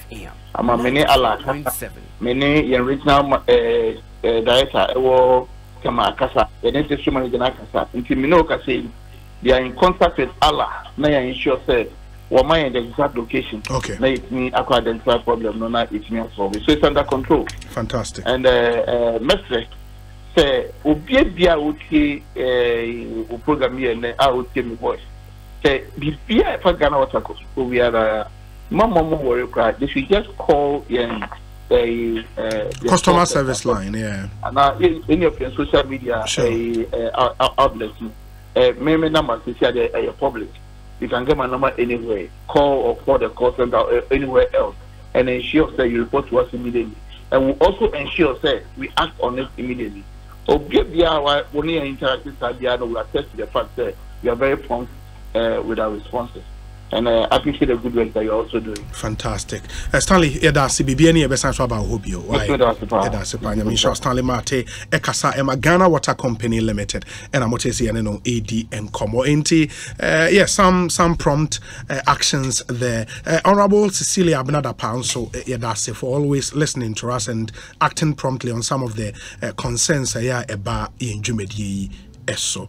ama me ne ala kasa me ne yɛn regional uh, director ɛwɔ kama akasa yɛn ne station manager na akasa. Nti me ne o yi they are in contact with allah na yɛn ensure sɛ wɔn the exact location. Okay. na yɛtumi akɔ identify problem no na yɛtumi it so it's under control. Fantastic. And uh, uh, mɛsrɛ sɛ obia bia a wotie uh, wo program yi ɛnɛ a wotie me voice sɛ biribia a ɛfa ghana water kɔ wiara mama mo wɔre koraa they should just call yɛn uh, uh, customer service line yeah. Ana any- any of your social media Sure. uh, uh, out- outlets uh, me me number say say they are public you can get my number anywhere. Call or call the call center or anywhere else. And ensure that you report to us immediately. And we also ensure that we act on it immediately. Obi bia wa woni yɛn interactive side bia no we attest to the fact that we are very prompt uh, with our responses and uh, appreciate the good work that you're also doing. Fantastic. Uh, stanley yɛda ase biribia ne yɛbɛsan so aba wo hɔ bio? Yɛda ase paa. nyame nhyɛ stanley martey ɛkasa ɛma ghana water company limited ɛna mote sɛ yɛne no ɛdi nkɔmmɔ enti uh, yeah, some, some prompt uh, actions there. Uh, honorable cecilia abena dapaah nso uh, yɛda ase for always listening to us and acting promptly on some of the uh, concerns ɛyɛ a ɛba yɛn dwumadie yi ɛso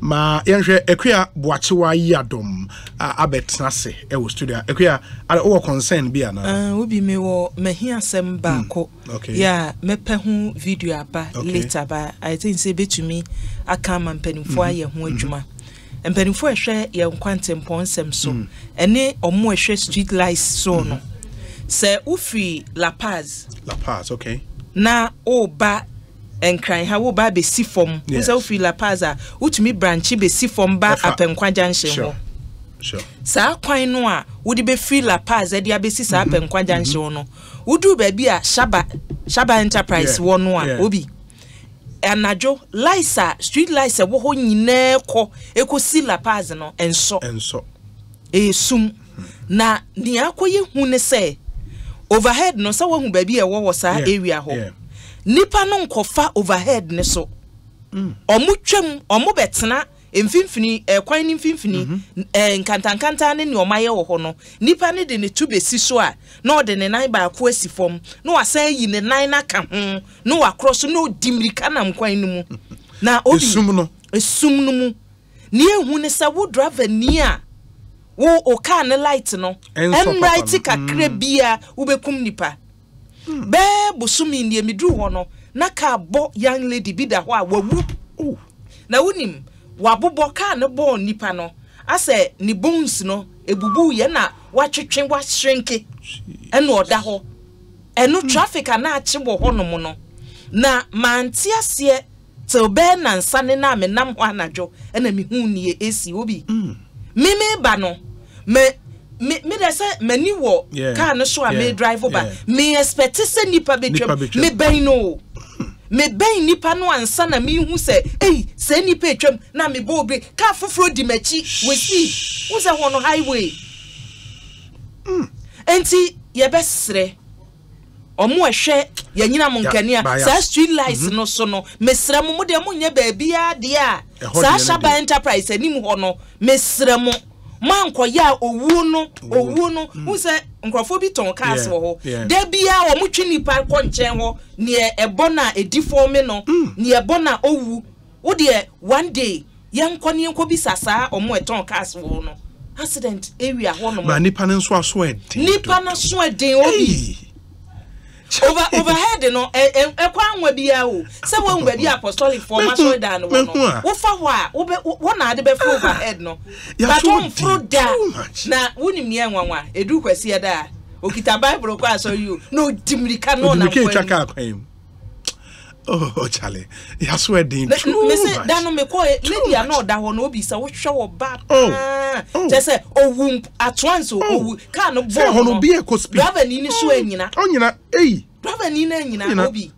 ma yɛnhwɛ akua boakyewa yi adom a abɛtena ase ɛwɔ studio. A akua ade wowɔ concern bi ana? Ah, wobi me wɔ mahi asɛm baako. okay. yɛ a mɛpɛ ho video aba Okay. later ba i think sɛ bɛtumi aka ama mpanimfoɔ Mhm, ayɛ ho mhm. adwuma. Mpanimfoɔ a ɛhwɛ yɛn kwantempɔn nsɛm so ɛne ɔmo ɛhwɛ street lights so no sɛ wofiri la paz la paz okay. na woba nkran ha woba abɛsi fam. Yes. wo sɛ wofiri la paz a wotumi branche bɛsi fam ba apɛnkwa junction Sure. hɔ sure. Saa kwan no a wode bɛfiri la paz de abɛsi saa pɛnkwa junction no. Woduru baabi a shaba shaba enterprise Yeah, wɔ no a yeah. obi anadwo lights a street lights ɛwɔ hɔ nyinaa kɔ ɛkɔsi la paz no ɛnsɔ ɛnsɔ ɛsum na nea akɔyɛ hu ne sɛ overhead no sɛ woahu baabi a ɛwɔ wɔ saa Yeah, area hɔ yeah. Nipa no nkɔfa overhead ne so. Ɔmo twam ɔmo bɛtena mfimfini ɛkwan ne mfimfini ɛɛ nkantankanta ne nea ɔmo ayɛ wɔ hɔ no. Nipa ne de ne tu besi so a na ɔde ne nan baako asi fam na wasan ayi ne nan n'aka ho na wakorɔ so na odi mirika nam kwan no mu. Na obi esum no. esum no mu. Nea ehu ne sɛ wo driver ni a wo o car ne light no ɛnraiti kakra bia wobɛkum nipa bɛɛ bosomi ndeɛ meduru hɔ no na kaa bɔ young lady bi da hɔ a wawu na wonim wabobɔ kaa no bɔɔ nipa no asɛ ne bones no ebubu yɛ na watwetwe wahyenke ɛna ɔda hɔ ɛno traffic a na akye wɔ hɔnom no na mante aseɛ till bɛɛ nansa ne na menam hɔ anadwo ɛna mehu nie esi obi meme ba no me me me dɛ sɛ m'ani wɔ kaa no so a me drive ba me expect sɛ nipa betwam me bɛn no. Me bɛn nipa no ansa na mehu sɛ ei sɛ nipa etwam na me bɔ obi kaa foforɔ di m'akyi wɔsi wo sɛ hɔ no highway. Nti yɛbɛserɛ ɔmo ɛhwɛ yɛnyina mo Ya, nkani ba a ya- saa street lights no so no mesrɛ mo mo deɛ monyɛ baabiaa deɛ a Ɛhɔ saa deɛ. enterprise anim hɔ no mesrɛ mo ma nkɔyɛ a owuo no owuo. no n sɛ nkurɔfoɔ bi tɔn cars wɔ hɔ. da biara wɔn twi nipa kɔ nkyɛn hɔ nea ɛbɔ na edi fɔm mi no nea ɛbɔ na owu o deɛ one day yɛn nkɔ ne nkɔ bi sasa wɔn ɛtɔn cars wɔ hɔ no. Accident area hɔ nom. ma nipa ne nso aso ɛden. nipa ne nso ɛden obi. over overhead no ɛkɔ anwa biara o sɛ wɔn baabi apostolic for maso da no wɔn no. wofa hɔ a wobɛ wɔn ade bɛ fo overhead no. bato nforo da na wunim ni ɛnwanwa edu kwasi ɛda okita bible kɔ asɔri o na odi mirika na ɔnam kwan mu. Oh chale yaso ɛden Na- too me se much. da no mekɔ lady a na ɔda hɔ no obi sɛ wohwɛ wɔ ba paa kyɛ sɛ owu atoanso owu kaa no sɛ bɔɔ hɔ no obi ɛkɔ speed driver ni ni so anyina ɔnyina eyi driver ni na Anyina. obi?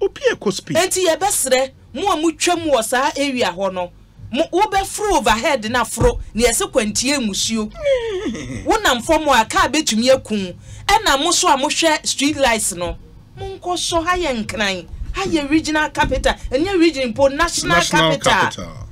obi ɛkɔ speed nti yɛbɛserɛ mo a motwam wɔ saa area hɔ no mo wobɛforo overhead na foro ne yɛsɛ kwantie musuo wonam fam a kaa bɛtumi akum ɛna mo so a mohwɛ street lights no monkɔ so ha yɛ nkran. Ha yɛ regional capital ɛnyɛ region mpo national, national capital capital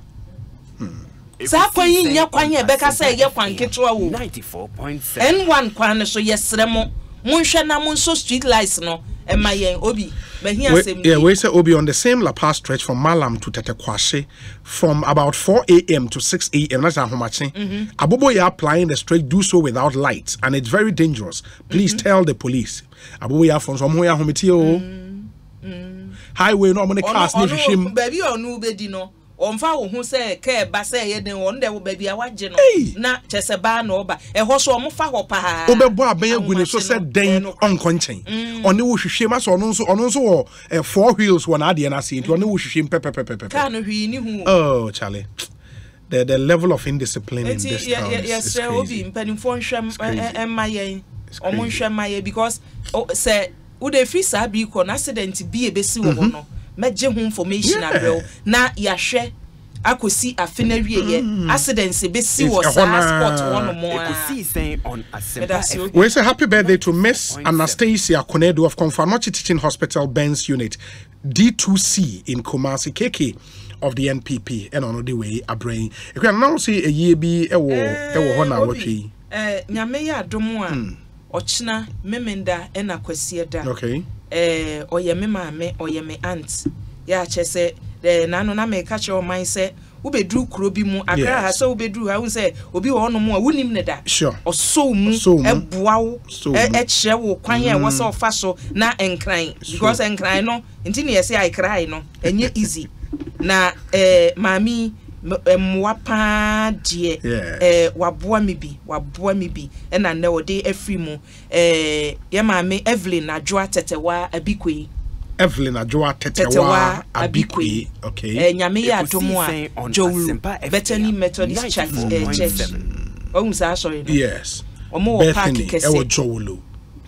hmm. saa kwan yi nyɛ kwan yɛ bɛka sɛ ɛyɛ kwan ketewa wo n1 kwan no so yɛsrɛ mo monhwɛ na mo nso street lights no ɛma yɛn obi bɛhi We, asɛm yeah, nie. we say Obi on the same La Paz stretch from Malam to Tetteh Quarshie from about 4 a.m. to 6 a.m. That's Ahomachi. Mhm. Abobo ya applying the stretch do so without lights and it's very dangerous. Please mm-hmm. tell the police. Abobo ya from some ya homiti o. Oh. Mm-hmm. Mm-hmm. Highway no money cars ni Ɔno- hwehwem. ɔno- baabi a ɔno bɛdi no ɔmfa wo ho sɛ kaa ba sɛ ɛyɛ den ɔno dɛ wo baabi a wagye no na sɛ baa na ɔba ɛhɔ so ɔmofa hɔ paa wobɛbɔ abɛn agu ne so sɛ dɛn ɔnkɔ nkyɛn ɔne wo hwehwɛm asɛ ɔno nso ɔno nso wɔ four wheels wɔ n'adeɛ no ase nti ɔne wo hwehwɛm pɛpɛpɛpɛpɛ kaa no hwii ne hu oh charlie. The, the level of indiscipline in this town is, is crazy. nhwɛ crazy. ɛmma yɛn ɔmo crazy. mma yɛn because sɛ wode ɛfiri saa bi kɔ na bi ɛbɛsi wɔ hɔ no mhm. mɛgye ho information abrɛw na yɛahwɛ akɔsi afe no mm. accident ɛbɛsi wɔ saa sport hɔnom wei sɛ happy birthday to miss anastasia konedo of confanochi teaching hospital bens unit d2c in kumasi kk of the npp ɛna ɔno de wei abrɛn ɛkua nana wo sɛ ɛyie bi ɛwɔ eh, ɛwɔ hɔ na awɔtwe yi. Eh, nyame yɛ adom a hmm. Ɔkyena memenda ɛna kwasie da. Okay. eh, ɔyɛ me maame ɔyɛ me aunt. Yɛ akyɛ sɛ eh, nano na meka kyerɛ ɔman sɛ wobɛduru kuro bi mu akra ha sɛ wobɛduru ha wohu sɛ obi wɔ hɔnom a wonim ne da. Sure. ɔsɔw mu ɛboa wo ɛkyerɛ wo kwan a ɛwɔ sɛ ɔfa so na nkran because nkran no nti ne yɛsɛ aikrai no. Ɛnyɛ easy. Na eh, maame mmoa paa deɛ Yes. eh, waboa me bi waboa me bi ɛna nnɛ wɔde afiri mu eh, yɛ maame evelyn adwoa tɛtɛwa abikoi Evelyn Tetewa Tetewa Abikwe. Okay. eh, nyame yɛ adom a jowlu bethany methodist church, eh, church ɔhu saa asɔre no Yes. ɔmo wɔ park Bethany, kɛse Ewo Jowulu.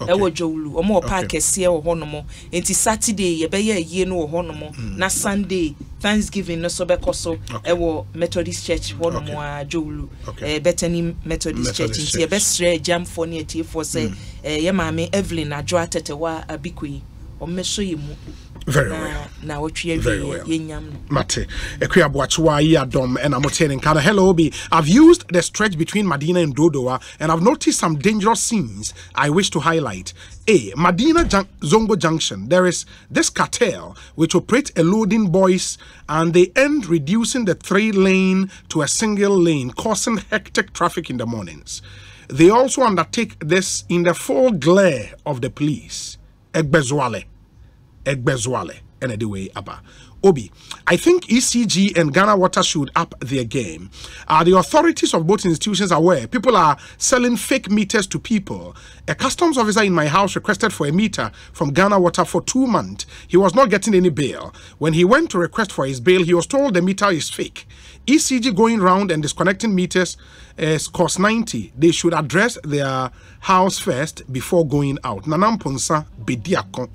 Ɛwɔ jowlu ɔmo wɔ park kɛseɛ wɔ hɔnom nti saturday yɛbɛyɛ ayie no wɔ hɔnom na sunday thanksgiving no so bɛkɔ so ɛwɔ methodist church hɔnom a jowlu Okay. eh, methodist church. Nti yɛbɛsrɛ agyamfoɔ ne atiefoɔ sɛ eh, yɛ maame evelyn adwoa tɛtɛwa abiko yi ɔmmɛsɔ yɛ mu Very na, well. na wɔtwe Very awie well. yɛnyam no Mate, Ekuya Boachua, Yadom, and Amoten and Kana. Hello, Obi. I've used the stretch between Medina and Dodoa, and I've noticed some dangerous scenes I wish to highlight. A. Medina Jun- Zongo Junction. There is this cartel which operate a loading boys, and they end reducing the three lane to a single lane, causing hectic traffic in the mornings. They also undertake this in the full glare of the police. Egbezwale. Egbezwale. And the way Abba. Obi, I think ECG and Ghana Water should up their game. Are the authorities of both institutions are aware people are selling fake meters to people? A customs officer in my house requested for a meter from Ghana Water for two months. He was not getting any bail. When he went to request for his bail, he was told the meter is fake. ECG going round and disconnecting meters is cost 90. They should address their house first before going out. Nanamponsa Bediako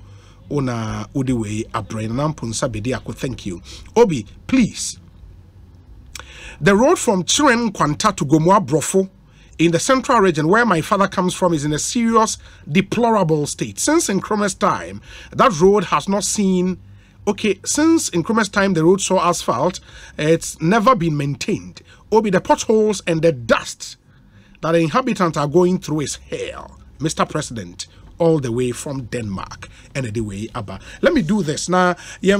ona wode wei abrɛ na bedi thank you. Obi please. The road from chiren kwanta to gomoa brofo in the central region where my father comes from is in a serious deplorable state. Since Nkrumah's time that road has not seen okay since Nkrumah's time the road saw asphalt it's never been maintained. Obi the potholes and the dust that the inhabitants are going through is hell, Mr. President, all the way from Denmark. And the way Abba. Let me do this now. Yeah.